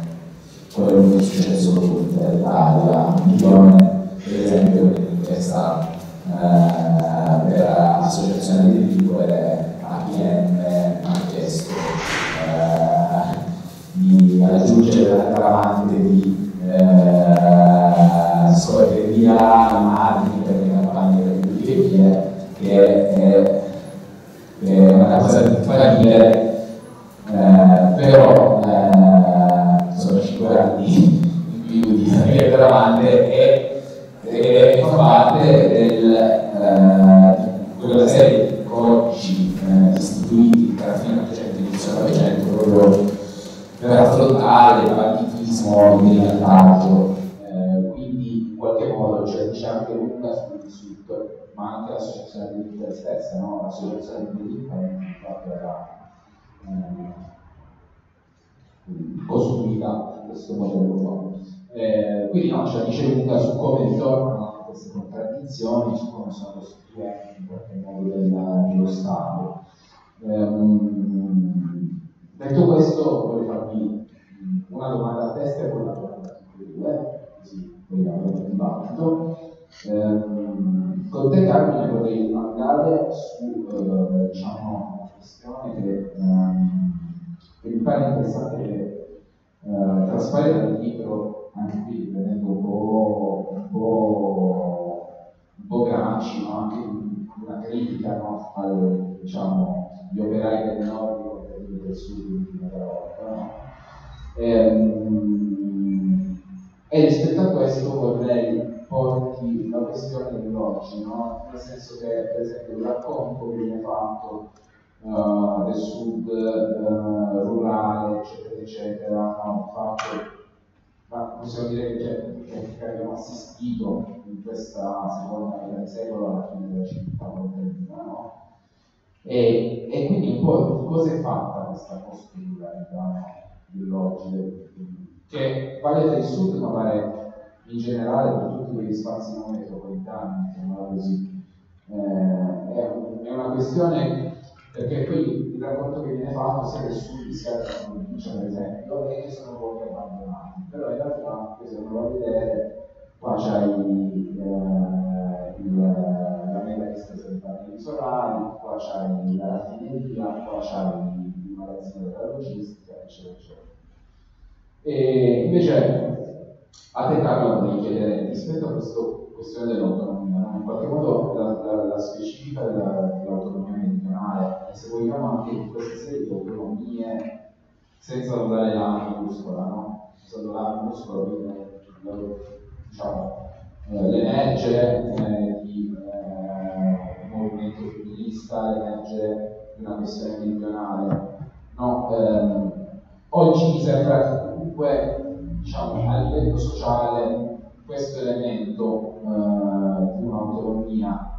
quello che è successo in Italia, milione per esempio di inchiesta eh, per associazione di piccole il brigantaggio, eh, quindi in qualche modo cioè, dice anche lunga sul vissuto, ma anche l'associazione di vita stessa, no? l'associazione di delinquenti infatti era eh, costruita in questo modello qua. Eh, quindi no, cioè, dice lunga su come ritornano queste contraddizioni, su come sono costituenti in qualche modo del, dello Stato. Um, detto questo, vorrei farvi una domanda a testa e una domanda a due, così poi avremo il dibattito. Um, con te Carmine vorrei andare su uh, diciamo, una questione che, um, che mi pare interessante che uh, traspare dal libro, anche qui vedendo un po', un po', un po Gramsci, ma anche una critica no, al, diciamo, operai del nord e del sud dell'Europa. No? Ehm, e rispetto a questo vorrei porti la questione dell'oggi, no? nel senso che per esempio il racconto viene fatto uh, del sud uh, rurale, eccetera, eccetera, no? fatto ma possiamo dire che, che, abbiamo assistito in questa seconda metà di secolo alla fine della civiltà moderna, no? E, e, quindi un po' di cosa è fatta questa postmodernità dell'oggi, che vale per il sud ma vale in generale per tutti quegli spazi non metropolitani, diciamo così. Eh, è, è, una questione perché poi il racconto che viene fatto sia del sud sia della provincia per esempio è che sono luoghi abbandonati, però in realtà uno va a vedere qua c'hai eh, il, la mega distesa dei pannelli solari, qua c'hai la raffineria, qua c'hai il magazzino della logistica, eccetera, eccetera. E invece a te Carlo vorrei chiedere, rispetto a questa questione dell'autonomia, no? in qualche modo la, la, la specifica della, dell'autonomia meridionale, e se vogliamo anche in questa serie di autonomie senza dare la minuscola, no? dare la minuscola, quindi diciamo, eh, l'emergere eh, di eh, un movimento femminista, l'emergere di una questione meridionale. No, ehm, oggi mi sembra che comunque diciamo, a livello sociale questo elemento eh, di un'autonomia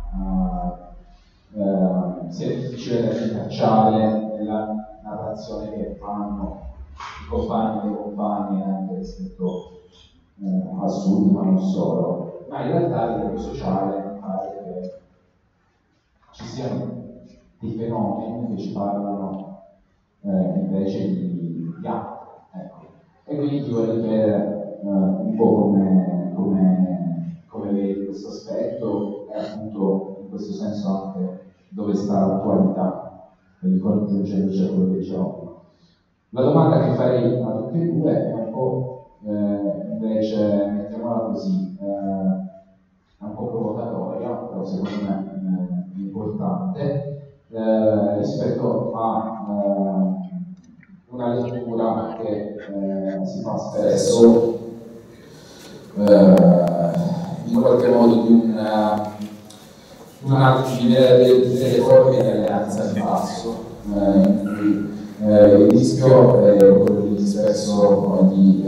eh, eh, sia difficile da rintracciare nella narrazione che fanno i compagni e le compagne anche rispetto eh, al sud, ma non solo. Ma in realtà a livello sociale pare che ci siano dei fenomeni che ci parlano eh, invece di, altro. Ecco. E quindi ti voglio chiedere uh, un po' come, come, come, vedi questo aspetto e appunto in questo senso anche dove sta l'attualità, quindi congiungendoci a quello che dicevamo. La domanda che farei a tutti e due è un po' eh, invece, mettiamola così, eh, un po' provocatoria, però secondo me è importante, eh, rispetto a eh, una lettura che eh, si fa spesso eh, in qualche modo di una, una delle, delle forme di alleanza di passo eh, in cui eh, il rischio è quello di spesso di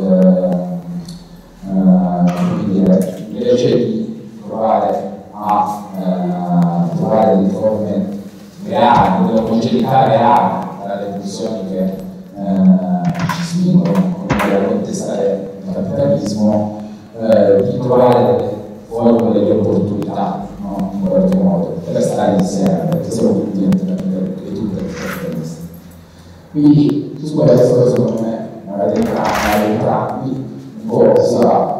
dire, invece di provare a trovare delle forme reali, delle omogeneità reali tra le funzioni che ci spingono a contestare il capitalismo, eh, di trovare forme, delle opportunità, no? in qualche modo, per stare insieme, perché siamo tutti e tutte capitaliste. Quindi su questo secondo me avete entrambi un po' sia dalla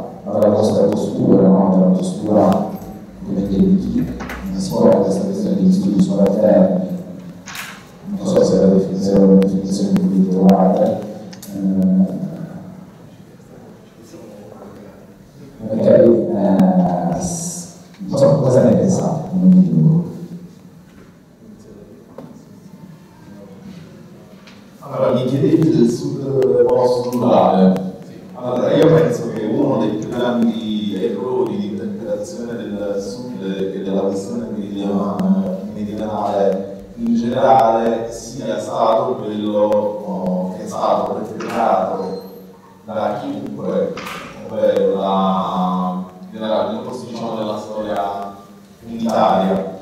unitaria,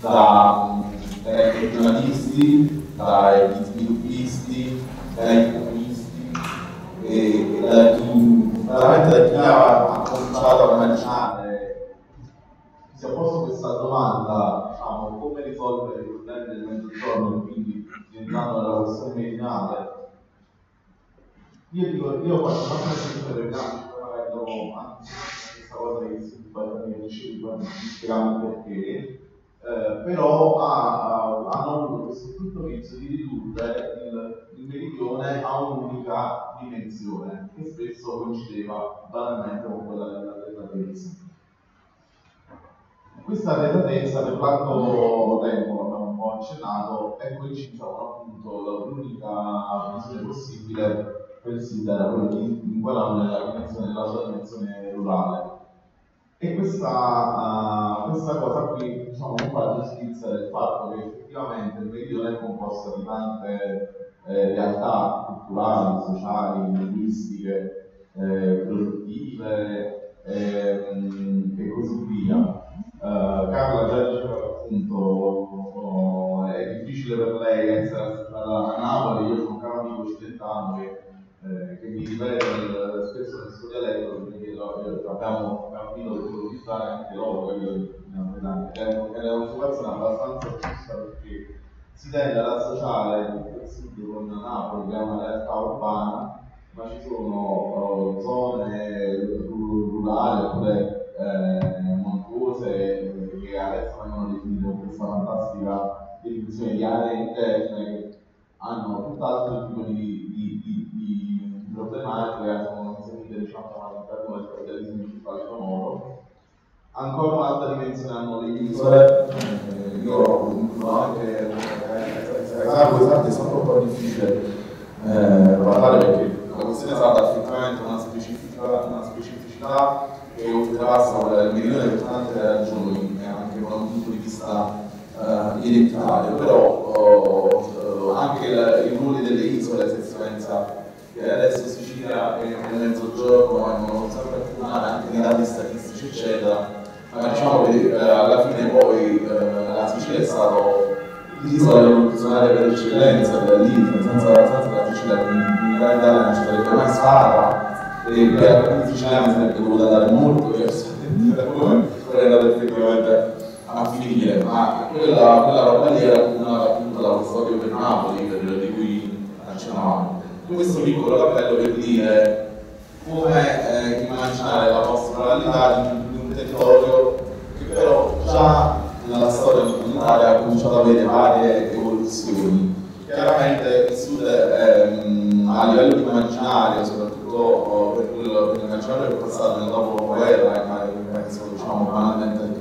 da, dai regionalisti, dai sviluppisti, dai comunisti e, e da chi, veramente ha cominciato a immaginare, si è posto questa domanda, diciamo, come risolvere i problemi del mezzogiorno, quindi rientrando nella questione meridionale, io dico, io faccio esempio per poi magari questa cosa che si può dicevi, spiegando perché, eh, però ha, hanno avuto questo compromesso di ridurre il, il meridione a un'unica dimensione, che spesso coincideva banalmente con quella della arretratezza. Questa arretratezza, per quanto tempo abbiamo un po' accennato, è coincisa con appunto l'unica visione possibile per era quello di inquadrare nella dimensione della sua dimensione rurale. E questa, uh, questa cosa qui diciamo, po' giustizia del fatto che effettivamente il meridione è composto di tante eh, realtà culturali, sociali, linguistiche, eh, produttive ehm, e così via. Uh, Carla già diceva appunto oh, è difficile per lei essere associata a Napoli, io sono un caro amico cilentano che eh, che mi ripete spesso nel suo dialetto abbiamo, finito di utilizzare anche loro di è una situazione abbastanza giusta perché si tende ad associare il sud con Napoli che è una realtà urbana ma ci sono uh, zone rurali oppure eh, montuose che adesso vengono definite con questa fantastica definizione di aree interne che hanno tutt'altro tipo di, di, di, di problematiche, sono inserite diciamo, in qualche modo. Ancora un'altra dimensione hanno le isole, eh, io ho anche esatto, esatto, è sempre un po' difficile eh, parlare perché la questione sarà effettivamente una, specifica, una specificità che oltrepassa quella del milione per tante ragioni, anche da un punto di vista eh, identitario, però oh, anche la, i ruoli delle isole, se si pensa che adesso Sicilia e nel mezzogiorno vengono sempre a firmare anche nei dati statistici, eccetera, ma diciamo che eh, alla fine poi eh, la Sicilia è stata l'isola rivoluzionaria per eccellenza dell'Italia, senza, senza la Sicilia in Italia non ci sarebbe mai stata e per alcuni siciliani sarebbe dovuta dare molto diversamente da come è effettivamente a finire, ma quella, quella roba lì era una, appunto da questo per Napoli, per, di cui accennavamo. Questo piccolo cappello per dire come eh, immaginare la post-ruralità di, un territorio che però già nella storia comunitaria ha cominciato ad avere varie evoluzioni. Chiaramente il sud ehm, a livello immaginario, soprattutto oh, per quello che l'immaginario è passato nel dopo guerra, che penso diciamo banalmente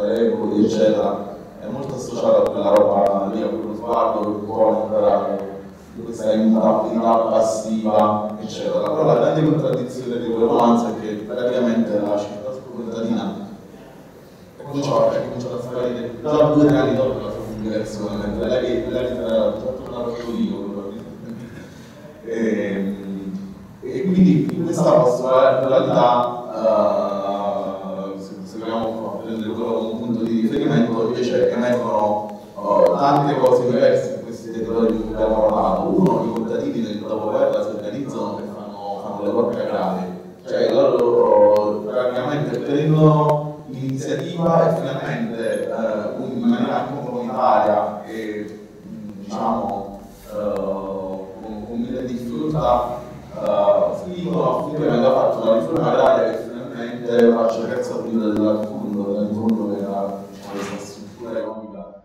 Repoli, eccetera, è molto associato a quella roba lì, a quello sguardo che può entrare in immunità passiva, eccetera. Però la grande contraddizione di romanzo è che praticamente la città contadina è cominciata a sparire già due anni dopo la sua pubblicazione, mentre lei, lei era tutto un altro libro e, e quindi in questa post-ruralità uh, se, vogliamo prendere quello come punto di riferimento, invece emergono uh, tante cose diverse in questi territori di cui abbiamo parlato. Uno, i contadini nel dopoguerra si organizzano e fanno, fanno le proprie agrari, cioè loro praticamente prendono l'iniziativa e finalmente uh, in maniera anche comunitaria e diciamo uh, con, con mille difficoltà uh, spingono affinché venga fatta una riforma agraria che finalmente faccia terza pulita della fondo, del fondo che era diciamo, questa struttura economica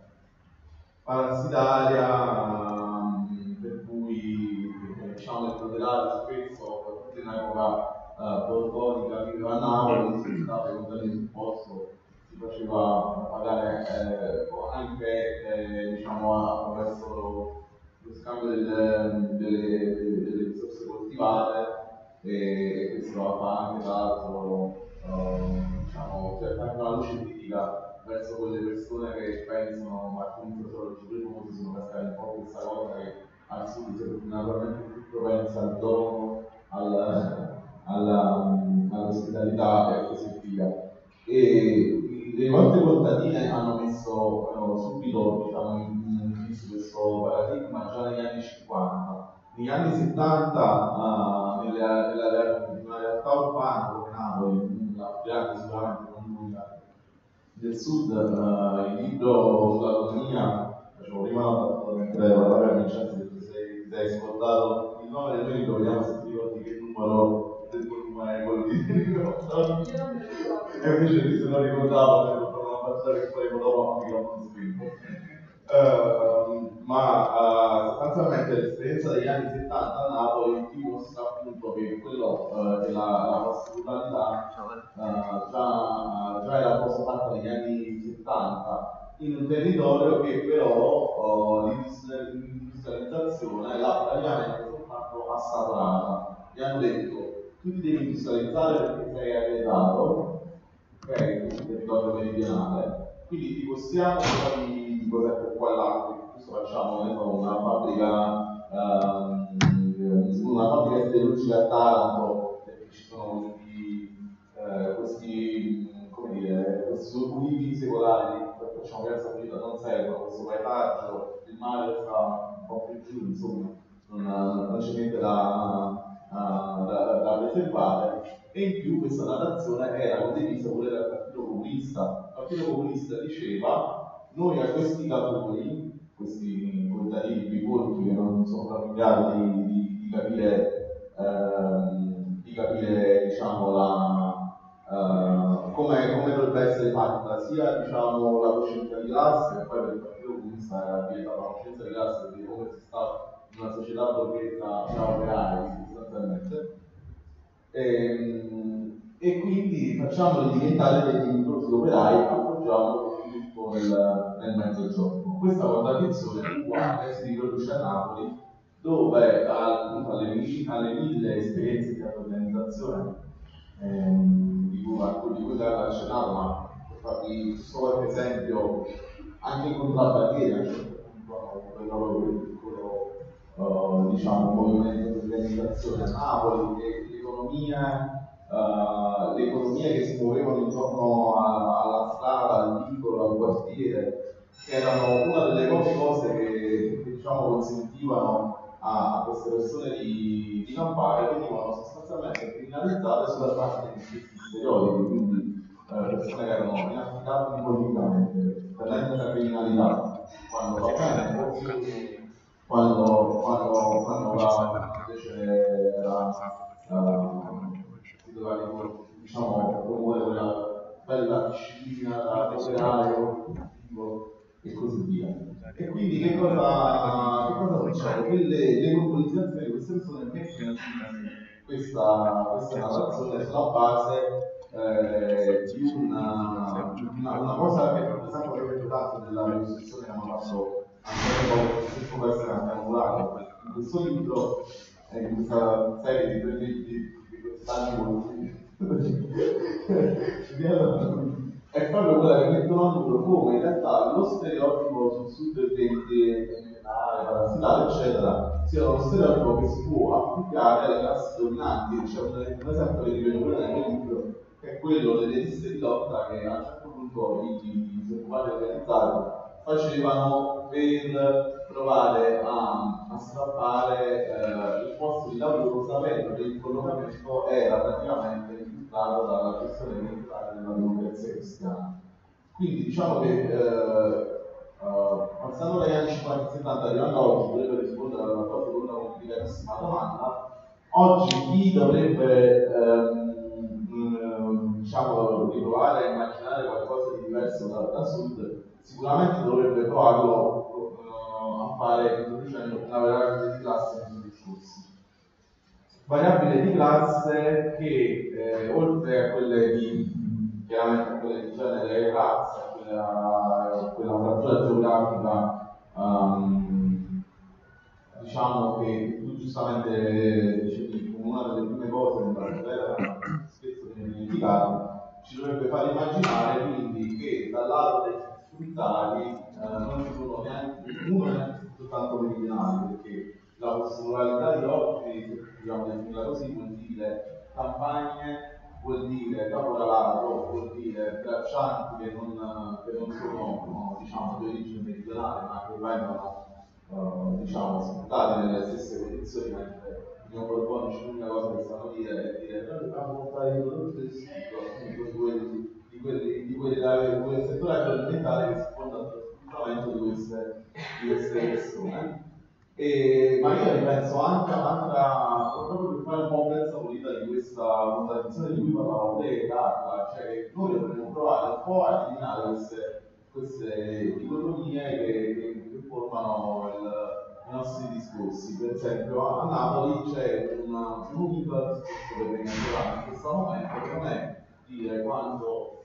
parassitaria per cui diciamo il proprietario spesso, in epoca uh, borbonica, viveva a Napoli, si trattava di contare sul posto, si faceva pagare eh, anche eh, diciamo, attraverso lo scambio delle, delle, delle risorse coltivate e questo fa anche tra l'altro uh, diciamo, cerca anche una luce critica verso quelle persone che pensano ma comunque solo i primo sono cascati un po' questa cosa che al sud naturalmente più propensa al dono al, alla, allo criminalità e così via. E le rivolte contadine hanno messo hanno subito diciamo, in, in questo paradigma già negli anni 50. Negli anni 70, uh, nella, nella, nella, realtà urbana come Napoli, la grande sicuramente del sud, uh, il libro sull'autonomia, facevo prima mentre parlava Vincenzo, che ti sei scordato il nome del libro, vediamo se ti ricordi che numero del volume è quello di E invece se non ricordavo, devo fare una battuta che faremo dopo, mi non scritto. Uh, ma uh, sostanzialmente l'esperienza degli anni 70 a Napoli dimostra appunto che quello uh, che la, la possibilità già, già, era cosa fatta negli anni 70 in un territorio che però l'industrializzazione l'ha praticamente soltanto assaporata. Gli hanno detto tu ti devi industrializzare perché sei arredato, ok, un territorio meridionale, quindi ti possiamo poi tipo esempio qua là, questo facciamo una fabbrica, ehm, una fabbrica di siderurgica a Taranto, perché ci sono questi, eh, questi come dire, questi ulivi secolari, facciamo Piazza Pulita, non servono, questo paesaggio, il mare sta un po' più giù, insomma, non, non c'è niente da, da, da preservare e in più questa narrazione era condivisa pure dal Partito Comunista. Il Partito Comunista diceva noi a questi lavori, questi contadini più colti che non sono grado di, di, di capire, ehm, di capire diciamo, la, eh, come, come, dovrebbe essere fatta sia diciamo, la coscienza di classe, e poi per il Partito Comunista diventata la coscienza di classe perché come si sta in una società borghesa tra operai sostanzialmente. E, ehm, e quindi facciamoli diventare degli incroci operai appoggiando nel, nel mezzogiorno. Questa contraddizione è uguale si riproduce a Napoli, dove al, alle, alle, mille esperienze di organizzazione ehm, di cui, era accennato, ma per farvi solo qualche esempio, anche in contrabbandieri a un certo punto Uh, diciamo, movimento di organizzazione a Napoli e l'economia uh, le economie che si muovevano intorno a, alla strada, al vicolo, al quartiere, che erano una delle poche cose che, che diciamo, consentivano a, queste persone di, di campare, venivano sostanzialmente criminalizzate sulla base di questi stereotipi, quindi eh, persone che erano inaffidabili politicamente, tendenti alla criminalità, quando va bene, quando, quando, quando va invece era uh, doveva diciamo, promuovere quella bella disciplina da operaio e così via. E quindi che cosa, che cosa succede? Che le, le composizioni di queste persone mettono questa, questa narrazione sulla base eh, di una, una, una, cosa che per esempio avete tanto della ricostruzione che hanno fatto dopo, se può essere anche annullato. In questo libro, eh, in questa serie di tre libri è proprio quella che mettono a numero come in realtà lo stereotipo sul sud dell'ente parassitario eccetera sia uno stereotipo che si può applicare alle classi dominanti c'è un, esempio che rivedo pure nel mio libro che è quello delle liste di lotta che a un certo punto i disoccupati organizzati facevano per provare a, a strappare eh, il posto di lavoro sapendo che il collocamento era praticamente infiltrato dalla questione militare della democrazia cristiana. Quindi diciamo che eh, Uh, passando dagli anni 50 e 70 arrivando a oggi, potrebbe rispondere alla tua seconda complicatissima domanda, oggi chi dovrebbe ehm, diciamo, riprovare a immaginare qualcosa di diverso da, da sud sicuramente dovrebbe provarlo uh, a fare introducendo una variabile di classe. Variabile di classe che eh, oltre a quelle di chiaramente quelle di genere e razza, quella, quella frattura geografica, um, diciamo che tu giustamente dicevi una delle prime cose nella spesso viene dimenticato, ci dovrebbe far immaginare quindi che dal lato dei strumentali eh, non ci sono neanche uno neanche soltanto meridionali perché la pluralità di oggi, diciamo definirla così, vuol dire campagne, vuol dire caporalato, vuol dire braccianti che non, che non sono no, diciamo, di origine meridionale ma che vengono uh, diciamo, sfruttati nelle stesse condizioni mentre i neoborbonici l'unica cosa che sanno dire è dire noi dobbiamo portare i prodotti del sito di quelli di quelli di quelli di quel settore agroalimentare che si di queste, di queste persone e, ma io ripenso anche a un'altra, proprio per fare un po' prezza pulita di questa contraddizione di cui parlava te, Carla, cioè che noi dovremmo provare un po' a eliminare queste, queste dicotomie che, che, formano il, i nostri discorsi. Per esempio, a Napoli c'è un unico discorso che viene ancora in questo momento, che non è dire quando,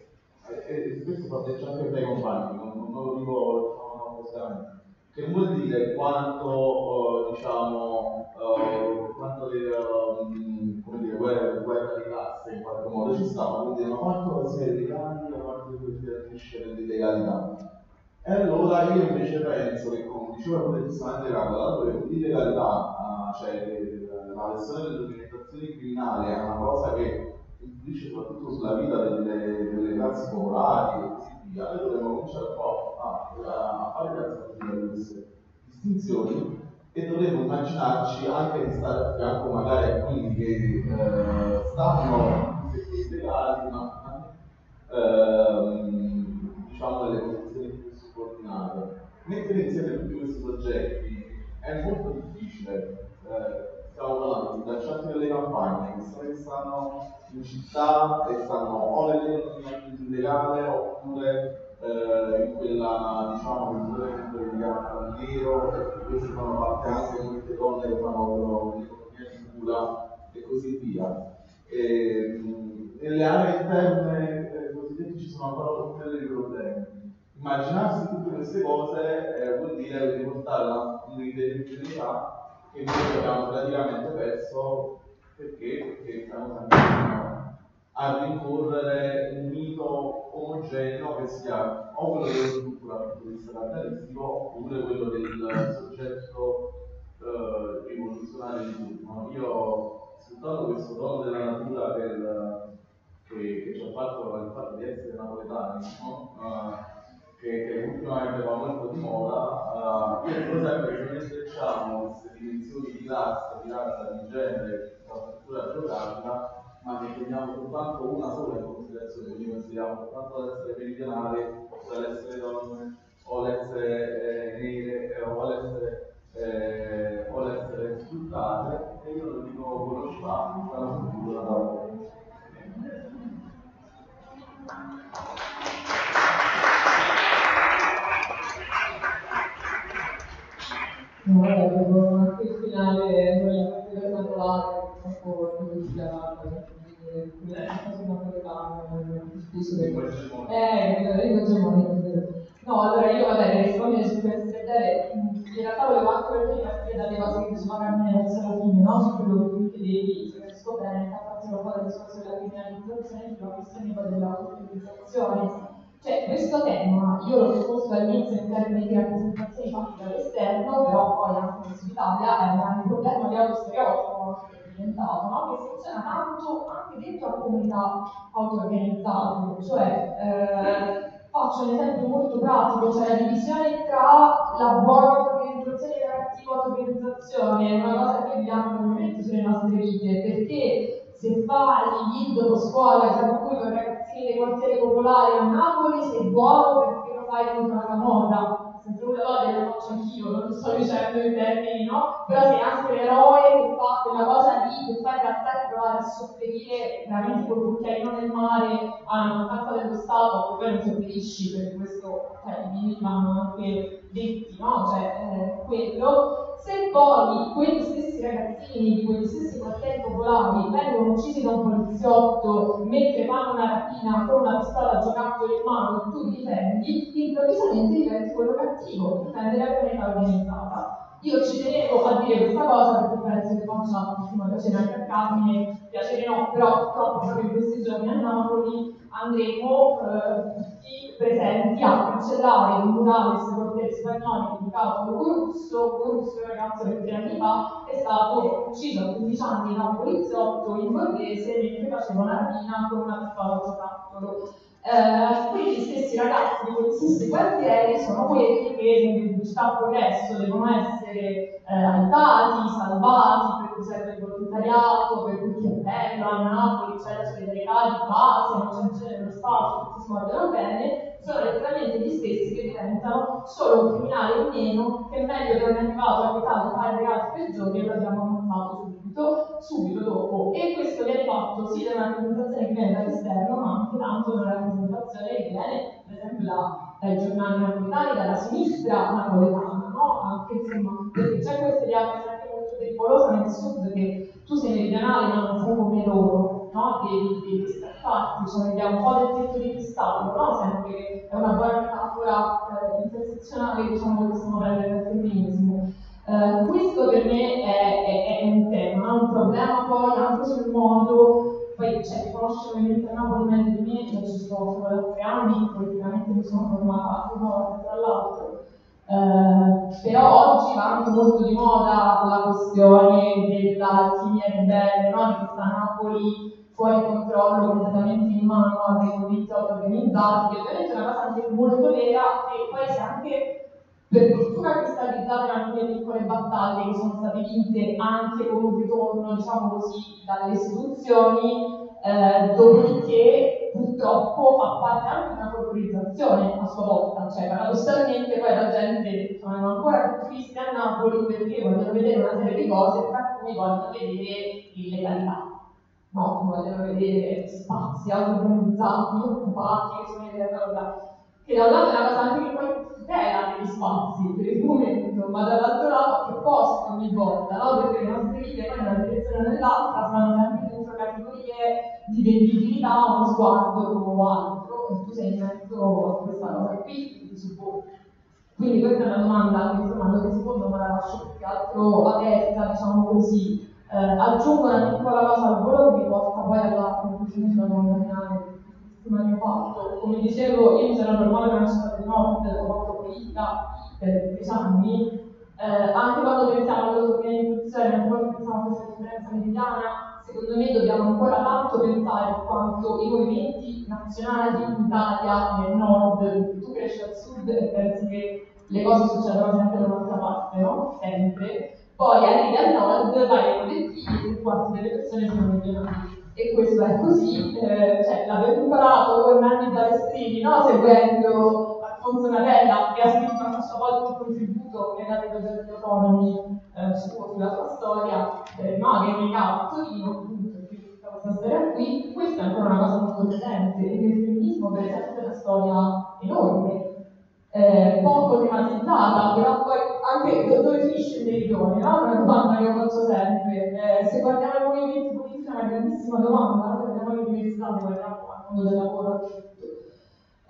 e, e questo protegge anche per i compagni, non, non lo dico diciamo, no, che vuol dire quanto, uh, diciamo, uh, quanto uh, come dire, guerra, guerra di classe in qualche modo ci sta, vuol dire ma quanto si è legali o quanto si agisce nell'illegalità. E allora io invece penso che, come diceva pure giustamente Carla, dove l'illegalità, cioè la versione delle organizzazioni criminali è una cosa che influisce soprattutto sulla vita delle, delle classi popolari e così via, noi dovremmo cominciare un po' a, a fare calzatore di queste distinzioni e dovremmo immaginarci anche di stare a fianco magari a quelli che eh, stanno legali ma ehm, diciamo nelle posizioni più subordinate. Mettere insieme tutti questi soggetti è molto difficile. Eh, stiamo parlando di braccianti delle campagne, persone che stanno in città e stanno o nell'economia illegale oppure eh, in quella diciamo in quella che chiama nero e queste fanno parte anche molte donne che fanno l'economia di cura e così via. E, nelle aree interne eh, cosiddette ci sono ancora tutti dei problemi. Immaginarsi tutte queste cose eh, vuol dire riportare una un'identità che noi abbiamo praticamente perso perché, perché stiamo sempre a rincorrere un mito omogeneo che sia o quello dello sviluppo dal punto di vista capitalistico oppure quello del soggetto eh, rivoluzionario di turno. Io sfruttando questo dono della natura del, che, che, ci ha fatto il fatto di essere napoletani, no? uh, che, che ultimamente va molto di moda, uh, io dico sempre se noi strecciamo queste dimensioni di classe, di razza, di genere, di struttura geografica, ma ne teniamo soltanto una sola in considerazione, quindi consideriamo soltanto l'essere meridionale, o l'essere donne, o l'essere eh, nere, eh, o l'essere eh, o l'essere sfruttate, e io lo dico conosciamo, sarà futuro da vabbè, avevo anche finale con la partita controllata, purtroppo non riuscita a fare, quindi è una napoletana, scuso per... Eh, Enrico Gemoni, No, allora io vabbè, per rispondere su queste idee, in realtà volevo anche partire, partire dalle cose che diceva Carmine verso alla fine, no? Su quello che tu chiedevi, se capisco bene, partire un po' dal discorso della criminalizzazione, sulla questione poi della utilizzazione cioè, questo tema io l'ho proposto all'inizio in termini di rappresentazioni fatte dall'esterno, però poi anche in Italia è un problema di autostereotipo che è diventato, no? che funziona tanto anche dentro a comunità auto-organizzate, cioè eh, faccio un esempio molto pratico, cioè la divisione tra la buona auto-organizzazione e la cattiva auto-organizzazione è una cosa che abbiamo normalmente sulle nostre vite, perché se fai il dopo scuola, tra cui con ragazzini dei quartieri popolari a Napoli, sei buono perché lo fai contro la camorra. Senza nulla togliere lo faccio anch'io, non lo sto dicendo in termini, no? Però sei anche l'eroe che fa quella cosa lì, che fa in realtà provare a sopperire veramente col cucchiaino nel mare alla mancanza dello Stato, poi non sopperisci, perché questo, cioè, i limiti vanno anche detti, no? Cioè, eh, quello se poi quegli stessi ragazzini di quegli stessi quartieri popolari vengono uccisi da un poliziotto mentre fanno una rapina con una pistola giocattolo in mano e tu difendi, improvvisamente diventi quello cattivo, difende la comunità organizzata. Io ci tenevo a dire questa cosa perché penso che faccia ultima piacere anche a Carmine, piacere no, però proprio in questi giorni a Napoli andremo eh, presenti a cancellare il murale sui portieri spagnoli dedicato a Ugo Russo. Ugo Russo, un ragazzo che tre anni fa è stato ucciso a 15 anni da un poliziotto in borghese mentre faceva una rapina con una pistola giocattolo. Eh, quindi gli stessi ragazzi di quegli stessi quartieri sono quelli che nelle pubblicità progresso devono essere eh, aiutati, salvati, per cui serve il volontariato, per cui ti appello a Napoli, c'è la solidarietà di base, c'è bisogno dello Stato, tutti si guardano bene, sono letteralmente gli stessi che diventano solo un criminale in meno, che è meglio che è arrivato a metà di fare reati peggiori e l'abbiamo ammazzato subito, subito dopo. E questo viene fatto sì da una rappresentazione che viene dall'esterno, ma anche tanto da una rappresentazione che viene, per esempio, da, dai giornali napoletani, dalla sinistra napoletana, no? Anche insomma, perché c'è questa idea che è anche molto pericolosa nel sud che tu sei meridionale ma non sei come loro, no? Devi, devi strapparti, c'è un'idea un po' del tetto di cristallo, no? Sempre è una buona metafora eh, intersezionale, diciamo, che stiamo prendendo dal femminismo. Uh, questo per me è, è, è, un tema, un problema poi anche sul modo, poi cioè, chi conosce ovviamente Napoli meglio di me, io ci da tre anni, politicamente mi sono formata una volta tra l'altro, uh, però oggi va anche molto di moda la questione dell'alchimia ribelle, no? di questa Napoli fuori controllo, completamente in mano a dei movimenti organizzati, è una cosa anche molto vera e poi si è anche per fortuna cristallizzate in alcune piccole battaglie che sono state vinte anche con un ritorno, diciamo così, dalle istituzioni, eh, dopodiché purtroppo fa parte anche una colonizzazione a sua volta, cioè paradossalmente poi la gente sono ancora più tristi a Napoli perché vogliono vedere una serie di cose, tra cui vogliono vedere illegalità. No, vogliono vedere spazi autorganizzati, occupati, che sono in realtà che da un lato è una cosa anche che poi tutela degli spazi per il momento, ma dall'altro lato che posti ogni volta, no? perché le nostre vite poi in una direzione o nell'altra stanno sempre dentro categorie di o uno sguardo o altro, e tu sei in mezzo a questa cosa qui, ti suppone. Quindi questa è una domanda che insomma non rispondo ma la lascio più che altro aperta, diciamo così. Eh, aggiungo una piccola cosa al volo che mi porta poi alla conclusione sulla domanda finale come mio fatto. Come dicevo, io mi sono normale per una città del nord, ho fatto politica per dieci anni, eh, anche quando pensiamo all'autoorganizzazione, anche quando pensiamo a questa differenza meridiana, secondo me dobbiamo ancora tanto pensare a quanto i movimenti nazionali in Italia, nel nord, tu cresci al sud e pensi che le cose succedono sempre da un'altra parte, no? Sempre. Poi arrivi al nord, vai ai collettivi, tre quarti delle persone sono meridionali e questo è così, eh, cioè, l'avete imparato con Nanni Balestrini, no? seguendo Alfonso Nadella che ha scritto a sua volta un contributo nella progetti autonomi eh, sulla sua storia, eh, no? che mi a Torino, appunto, questa storia qui, questa è ancora una cosa molto presente, e il femminismo per esempio è una storia enorme, eh, poco tematizzata, però poi anche dove finisce il meridione, no? Una domanda che io faccio sempre. Eh, se guardiamo i movimenti politici è una grandissima domanda, guardiamo l'università, guardiamo al mondo del lavoro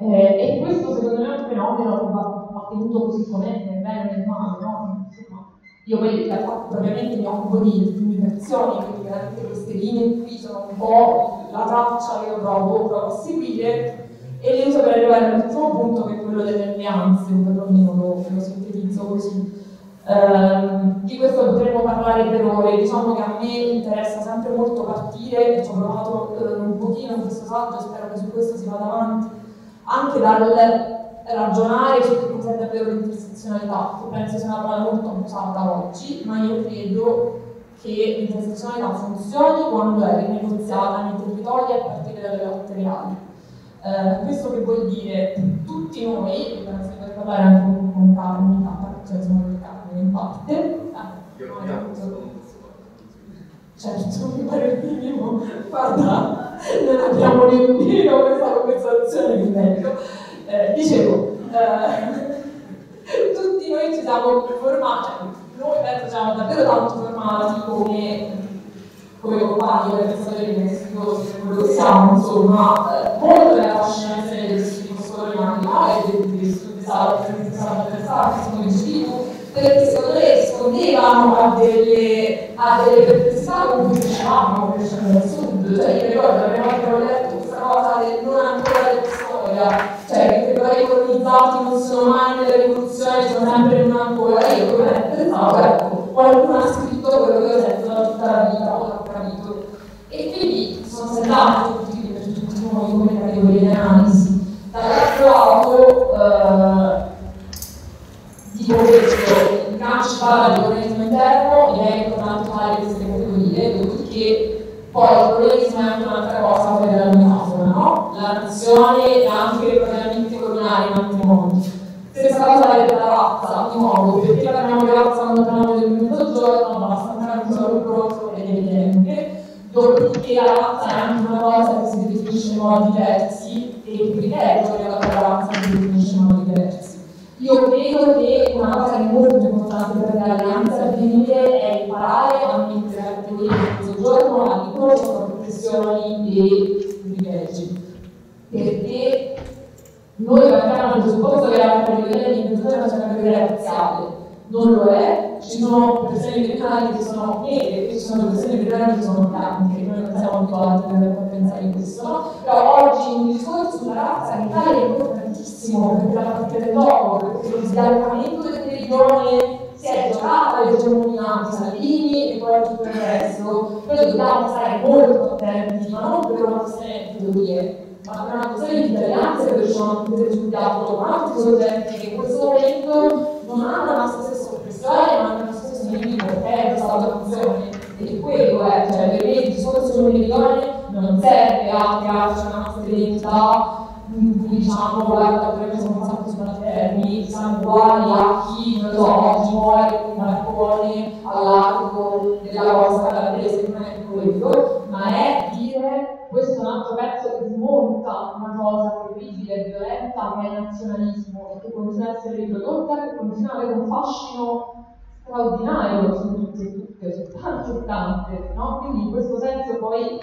eh, e questo secondo me è un fenomeno che va, va tenuto così com'è, nel bene e nel male, no? Insomma, io poi in realtà propriamente mi occupo di immigrazioni, quindi veramente queste linee qui sono un po' la traccia che io provo, provo a seguire e le uso per arrivare all'ultimo punto che è quello delle alleanze, perlomeno lo, lo sintetizzo così. Uh, di questo potremmo parlare per ore, diciamo che a me interessa sempre molto partire, e ci ho provato uh, un pochino in questo saggio, spero che su questo si vada avanti, anche dal ragionare su che cos'è davvero l'intersezionalità, che penso sia una parola molto abusata oggi, ma io credo che l'intersezionalità funzioni quando è rinegoziata nei territori a partire dalle lotte reali eh, questo che vuol dire tutti noi, e penso di parlare anche con, con Carmine, cioè sono di Carmine in parte, ah, certo, mi pare il minimo, guarda, non abbiamo nemmeno questa conversazione di meglio. Eh, dicevo, eh, tutti noi ci siamo formati, cioè, noi penso siamo davvero tanto formati come come compagni per pensare di questo, quello che siamo, insomma, molto della fascinazione degli studi postcoloniali, ma e salti, che stanno interessati, come dicevi tu, perché secondo me rispondevano a delle, a delle perplessità con cui dicevamo crescendo dal sud. Cioè, io ricordo che ho letto questa cosa del non ancora della storia, cioè che schiavizzati non sono mai nelle rivoluzioni, sono sempre una ancora. Io come pensavo, ecco, qualcuno ha scritto quello che ho detto da tutta la vita, o l'ho capito. E sentati tutti per tutti noi come categorie di analisi. Dall'altro lato, eh, dico questo, il Gramsci parla di pluralismo interno ed è importante fare queste categorie, dopodiché poi il pluralismo è anche un'altra cosa per la metafora, no? La nazione e anche i collegamenti coloniali in altri modi. Stessa cosa vale per la razza, di nuovo, perché parliamo di razza quando parliamo del mezzogiorno, basta andare solo il grosso ed è evidente. È anche una cosa che si definisce in modi diversi e il criterio della razza si definisce in modi diversi. Io credo che una cosa che è molto importante per le alleanze avvenire è imparare a mettere la categoria del mezzogiorno al di fuori delle professioni e privilegi. Perché noi partiamo dal presupposto che la categoria di mezzogiorno sia una categoria razziale, non lo è, ci sono persone criminali che sono nere ci sono persone criminali che sono bianche, noi non siamo abituati a pensare in questo? Però oggi un discorso sulla razza in Italia è importantissimo perché la partita del dopo, perché lo sdialocamento del territorio si è giocata l'egemonia di Salvini e poi tutto il resto. Noi dobbiamo stare molto attenti, ma non per una questione di teorie, ma per una questione di alleanze che riusciamo a mettere sul piatto con altri soggetti che in questo momento non hanno la stessa oppressione, ma hanno lo stesso che è questa funzione. E quello è, cioè per me il discorso sull'immigrazione non serve a crearci una nostra identità cui diciamo guarda perché siamo passati subalterni, siamo uguali a chi, non so, oggi muore con un balcone all'arco della costa calabrese, quello, ma è dire questo è un altro pezzo che smonta una cosa orribile e violenta che è il nazionalismo, che continua a essere riprodotta, che continua ad avere un fascino straordinario su tutte e tutte, su tante e tante, no? Quindi in questo senso poi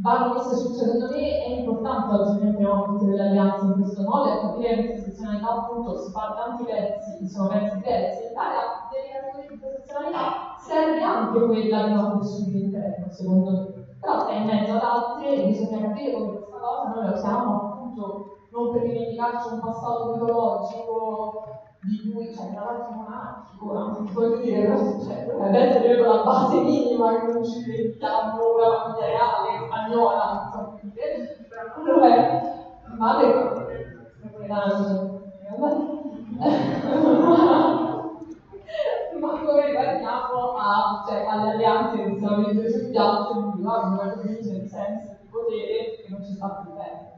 vanno messe su, secondo me è importante oggi noi abbiamo tutte delle alleanze in questo modo e capire che intersezionalità appunto si fa tanti pezzi, sono pezzi diversi, in Italia delle categorie di intersezionalità serve anche quella di una possibile interno, secondo me. Però sta in mezzo ad altre e bisogna capire come questa cosa noi la usiamo appunto non per rivendicarci un passato mitologico di cui, cioè, tra l'altro monarchico, anche voglio dire, cioè, potrebbe essere la base minima che non ci diventiamo una reale, spagnola, non so dire, però non lo è. Ma perché? Ma come guardiamo a, cioè, alle alleanze che stiamo vedendo sul piatto, quindi va una condivisione di senso di potere che non ci sta più bene.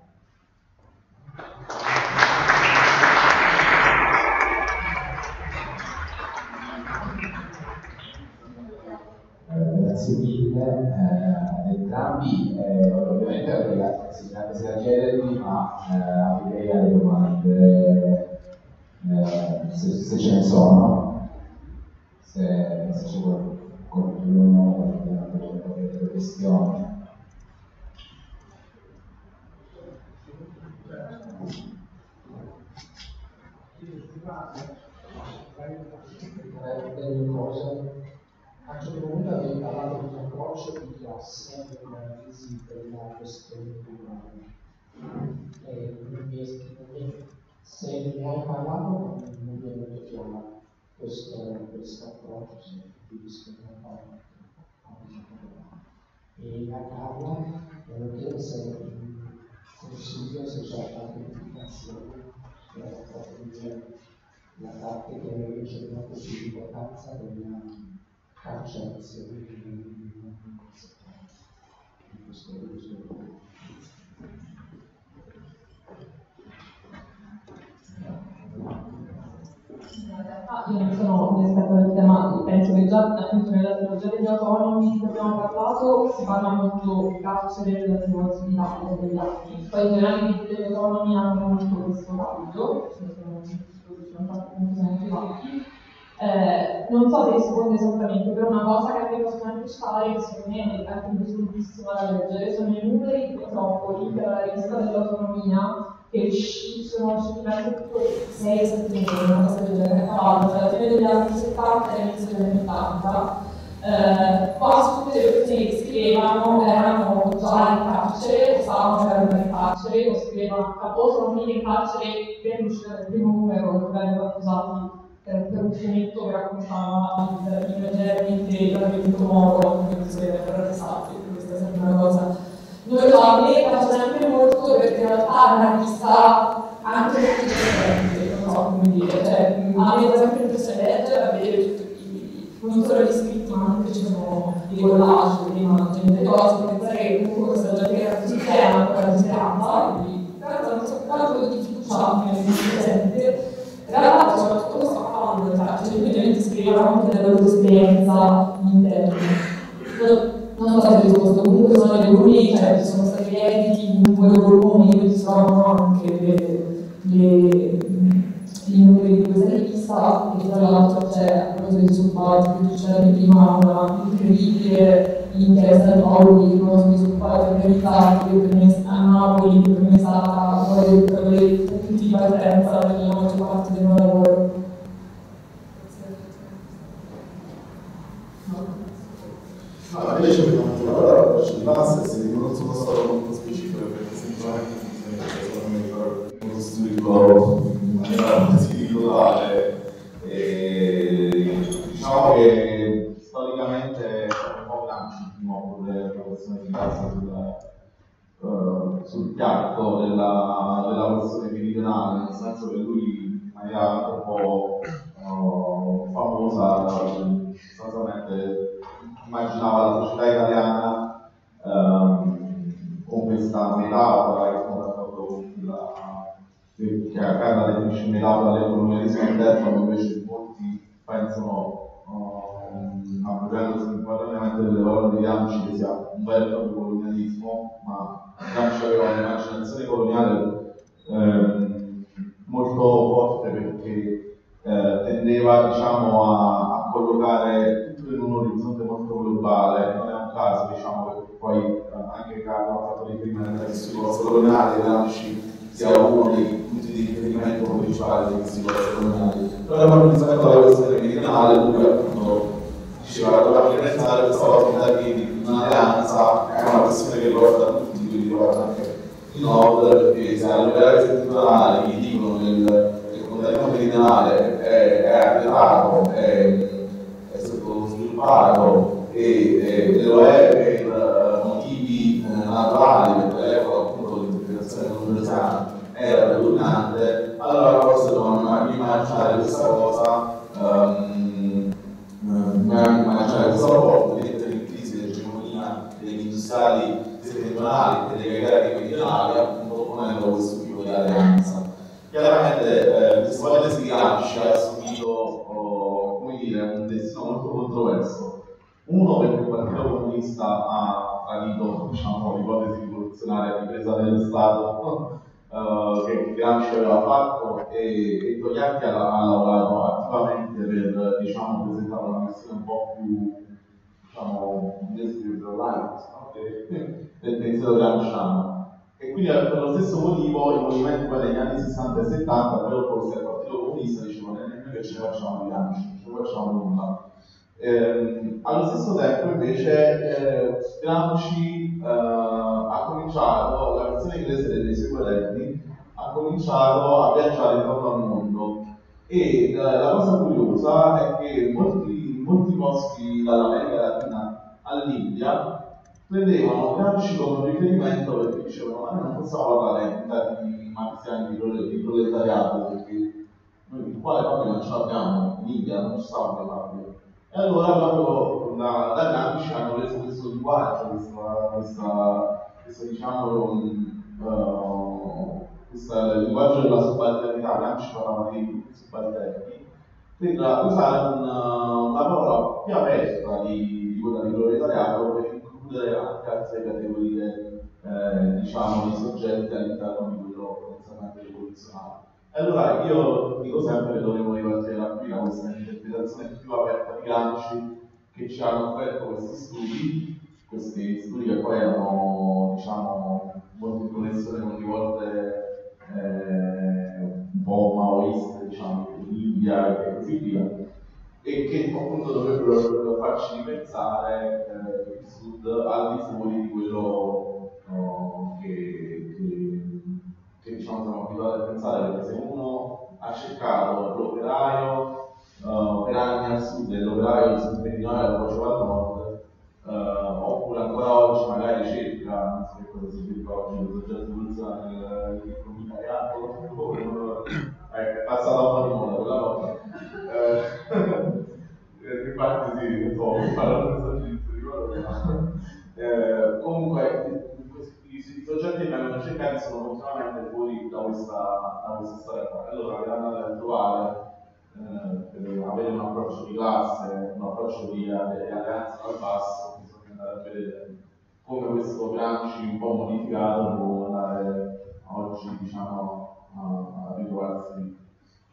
Grazie mille eh, entrambi, eh, ovviamente avrei anche se la chiedervi, ma eh, aprirei alle domande eh, se, se, ce ne sono, se, se c'è qualcuno che ha delle questioni. delle cose a un certo punto avevi parlato di un approccio di classe nell'analisi della questione. E quindi se ne hai parlato non mi è venuto chiaro questo, questo approccio, una parola. E a Carla, volevo chiedere se consiglio se c'è qualche indicazione la parte che invece non così importanza della cancellazione di questo uso. In realtà io non sono un esperto del tema, penso che già appunto nella teologia degli autonomi di cui abbiamo parlato si parla molto di carcere relativo al solitario degli anni. Poi in generale i degli autonomi hanno molto questo ambito, sono, sono fatti appunto fatti eh, non so se risponde esattamente, però una cosa che abbiamo solamente fare, che secondo me è anche importantissima da leggere, sono i numeri di metropoli per la rivista dell'autonomia che sono usciti tutto 6-7 mesi, una cosa del genere, tra l'altro, alla fine degli anni 70 e all'inizio degli anni 80. Eh, quasi tutte le persone che scrivevano erano già in carcere, stavano per in carcere, lo scrivevano o sono finiti in carcere per uscire dal primo numero e vennero accusati per, per un fumetto che raccontava i leggeri che l'hanno venuto vede per arrestati, questa è sempre una cosa. Noi me piace sempre molto perché in realtà è una vista anche molto differente, non so come dire, cioè a me fa sempre impressione leggere, avere tutti non solo gli scritti ma anche ci sono i collage, le immagini, le cose, pensare che comunque questa giornata così piena con la speranza, quindi penso non so quanto di fiducia nel presente, in realtà c'era tutto questo account, cioè ovviamente scrivevano anche della loro esperienza interna. Non so se ho risposto, comunque sono dei volumi, cioè ci sono stati editi in due volumi, quindi trovano anche le, numeri di questa rivista e tra l'altro c'è a cosa di che c'era prima una incredibile inchiesta di Paoli, uno sono disoccupati organizzati a Napoli, che per me è stata uno dei punti di partenza della maggior parte del mio lavoro. Allora, invece prima di lavorare la faccio di base, se non sono stato molto specifico perché semplicemente mi sono costruito in maniera così totale. E, diciamo che storicamente è un po' nuovo la questione di base sul, uh, sul piatto della, della questione meridionale, nel senso che lui in maniera un po' uh, famosa sostanzialmente immaginava la società italiana um, con questa metafora che d'accordo con la che Carla definisce metafora dell'economia di Sanderson, invece molti pensano um, appoggiandosi importantemente delle di Gramsci che sia un vero e proprio colonialismo, ma Gramsci aveva un'immaginazione coloniale ehm, molto forte perché eh, tendeva diciamo, a, a collocare in un orizzonte molto globale, non è un caso diciamo, che poi eh, anche Carlo ha fatto riferimento al discorso coloniale, Gramsci sia uno dei punti di riferimento principali dei discorsi coloniali. Però quando rispetto alla questione meridionale, lui appunto diceva che doveva pensare questa volta da di un'alleanza è una questione che riguarda tutti, quindi riguarda anche il nord, perché se alle liberali settimanali gli dicono che il, contadino meridionale è, è arretrato, è sottosviluppato e, e, lo è per motivi eh, naturali, perché l'epoca appunto l'interpretazione conversiana era predominante, allora forse dovevano immaginare questa cosa, um, immaginare questa volta, mettere in crisi l'egemonia degli industriali settentrionali e delle gregari meridionali, appunto ponendo questo tipo di alleanza. Chiaramente eh, questo ipotesi di Gramsci ha subito, oh, dire, un destino molto controverso. Uno perché il Partito Comunista ha tradito diciamo, l'ipotesi rivoluzionaria di presa dello Stato uh, che Gramsci aveva fatto e, e Togliatti ha, ha, lavorato attivamente per diciamo, presentare una versione un po' più diciamo, light no? del pensiero gramsciano. E quindi per lo stesso motivo i movimenti poi negli anni 60 e 70 per opporsi al Partito Comunista dicevano noi che ce ne facciamo di Gramsci, facciamo nulla. Eh, allo stesso tempo invece eh, Gramsci eh, ha cominciato, la versione inglese dei suoi quaderni, ha cominciato a viaggiare intorno al mondo e eh, la cosa curiosa è che molti, molti posti dall'America Latina all'India prendevano Gramsci come riferimento perché dicevano ma noi non possiamo parlare termini marziani di proletariato noi il quale proprio non ce l'abbiamo in India, non ci sta una fabbrica e allora proprio da, da Gramsci hanno reso questo linguaggio, questa, questa, questo diciamo, uh, questo linguaggio della subalternità, Gramsci parlava dei subalterni, per usare una, una parola più aperta di, di quella di proletariato per includere anche altre categorie eh, diciamo, di soggetti all'interno di quello pensamento rivoluzionario. Allora io dico sempre che dovremmo ripartire da qui, da questa interpretazione più aperta di Gramsci che ci hanno offerto questi studi, questi studi che poi erano diciamo, molto in connessione con rivolte eh, un po' maoiste, diciamo, in India e così via. e che appunto dovrebbero farci ripensare eh, il Sud al di fuori di quello no, che, che, che diciamo, siamo abituati a pensare, perché se uno ha cercato l'operaio uh, per anni al sud e l'operaio sul meridionale lo faceva al nord, uh, oppure ancora oggi magari cerca, non so che cosa si dice oggi, progetto di soluzione dell'economia italiana, è passata un po' di moda quella volta. Eh, infatti sì, un po', parlando di eh, comunque soggetti vengono cercati sono continuamente fuori da questa, da questa storia qua. Allora le andate a trovare eh, per avere un approccio di classe, un approccio di, alleanza al basso, bisogna andare a vedere come questo Gramsci un po' modificato può andare oggi diciamo a, a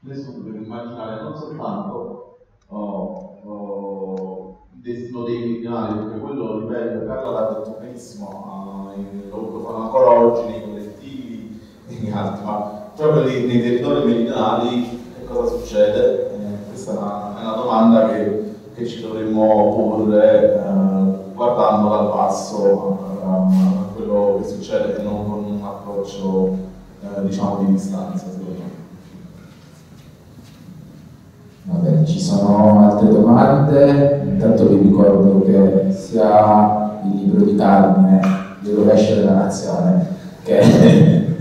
nel sud per immaginare non soltanto oh, oh, il meridionali, perché quello ripeto, Carla l'ha detto benissimo, uh, lo fanno ancora oggi nei collettivi in altri, ma proprio nei, nei territori meridionali che cosa succede? Eh, questa è una, è una domanda che, che, ci dovremmo porre eh, guardando dal basso a quello che succede e non con un approccio eh, diciamo di distanza. Va bene, ci sono altre domande? Intanto vi ricordo che sia il libro di Carmine, Il rovescio della nazione, che,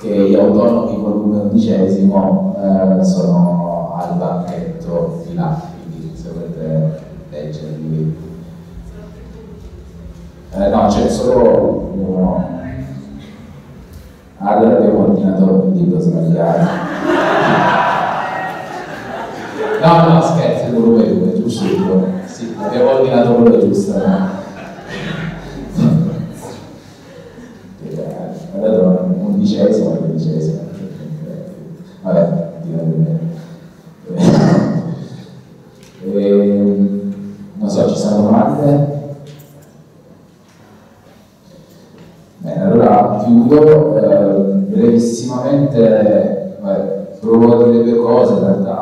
che gli autonomi volume undicesimo eh, sono al banchetto di là, quindi se volete leggerli. Eh, no, c'è solo uno. Allora abbiamo ordinato il libro sbagliato. No, no, scherzo, il volume 2, giusto? Sì, abbiamo ordinato quello giusto. No? Allora, undicesimo, dodicesimo. Vabbè, direi bene. Non so, ci sono domande? Bene, allora chiudo. Eh, brevissimamente, vabbè, provo a dire due cose in realtà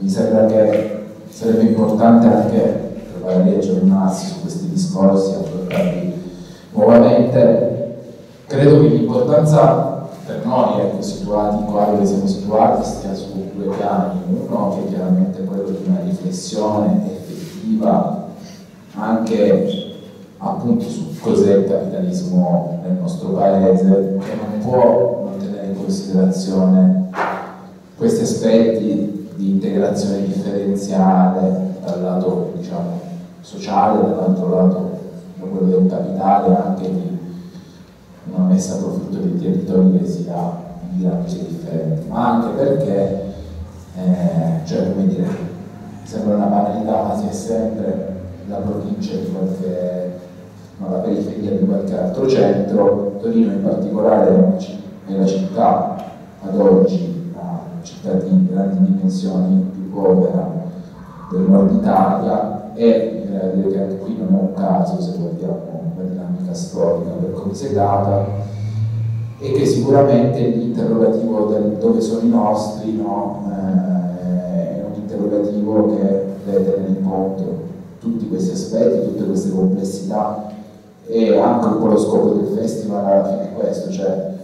mi sembra che sarebbe importante anche provare a aggiornarsi su questi discorsi, affrontarli nuovamente. Credo che l'importanza per noi, ecco, situati in quale siamo situati, stia su due piani. Uno che è chiaramente quello di una riflessione effettiva anche appunto su cos'è il capitalismo nel nostro paese, che non può non tenere in considerazione questi aspetti di integrazione differenziale dal lato diciamo, sociale, dall'altro lato da quello del capitale, anche di una messa a profitto dei territori che sia in dinamiche differenti, ma anche perché, eh, cioè come dire, sembra una banalità, ma si è sempre la provincia di qualche, no, la periferia di qualche altro centro, Torino in particolare è la città ad oggi città di grandi dimensioni più povera del nord Italia e eh, direi che anche qui non è un caso se guardiamo la dinamica storica per come si è data e che sicuramente l'interrogativo del dove sono i nostri no, eh, è un interrogativo che deve tenere in conto tutti questi aspetti, tutte queste complessità e anche un po' lo scopo del festival alla fine è questo, cioè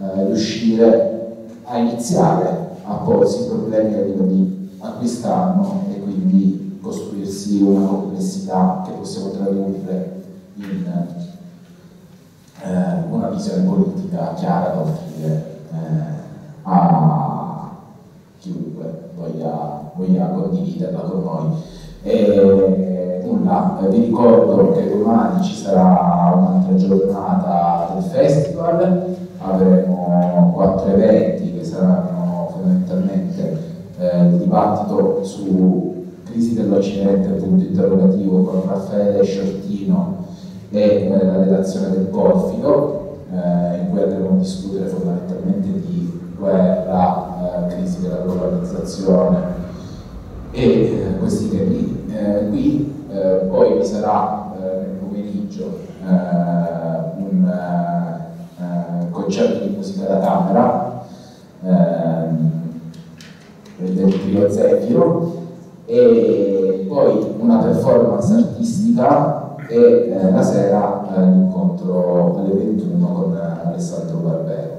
eh, riuscire a iniziare a porsi problemi a livello di acquistano e quindi costruirsi una complessità che possiamo tradurre in eh, una visione politica chiara da offrire eh, a chiunque voglia, voglia, condividerla con noi. E, nulla, vi ricordo che domani ci sarà un'altra giornata del festival, avremo quattro eventi che saranno fondamentalmente eh, il dibattito su crisi dell'Occidente, punto interrogativo, con Raffaele Sciortino e eh, la redazione del Porfido, eh, in cui andremo a discutere fondamentalmente di guerra, eh, crisi della globalizzazione e eh, questi temi. Eh, qui poi vi sarà nel pomeriggio un concerto di musica da camera ehm, del trio Zefiro e poi una performance artistica e eh, la sera eh, l'incontro alle 21 con Alessandro Barbero.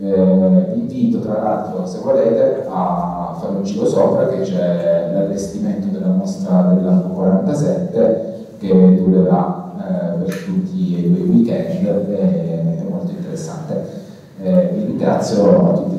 Eh, vi invito tra l'altro se volete a fare un giro sopra che c'è l'allestimento della mostra dell'anno 47 che durerà eh, per tutti i due weekend, è molto interessante. Eh, vi ringrazio a tutti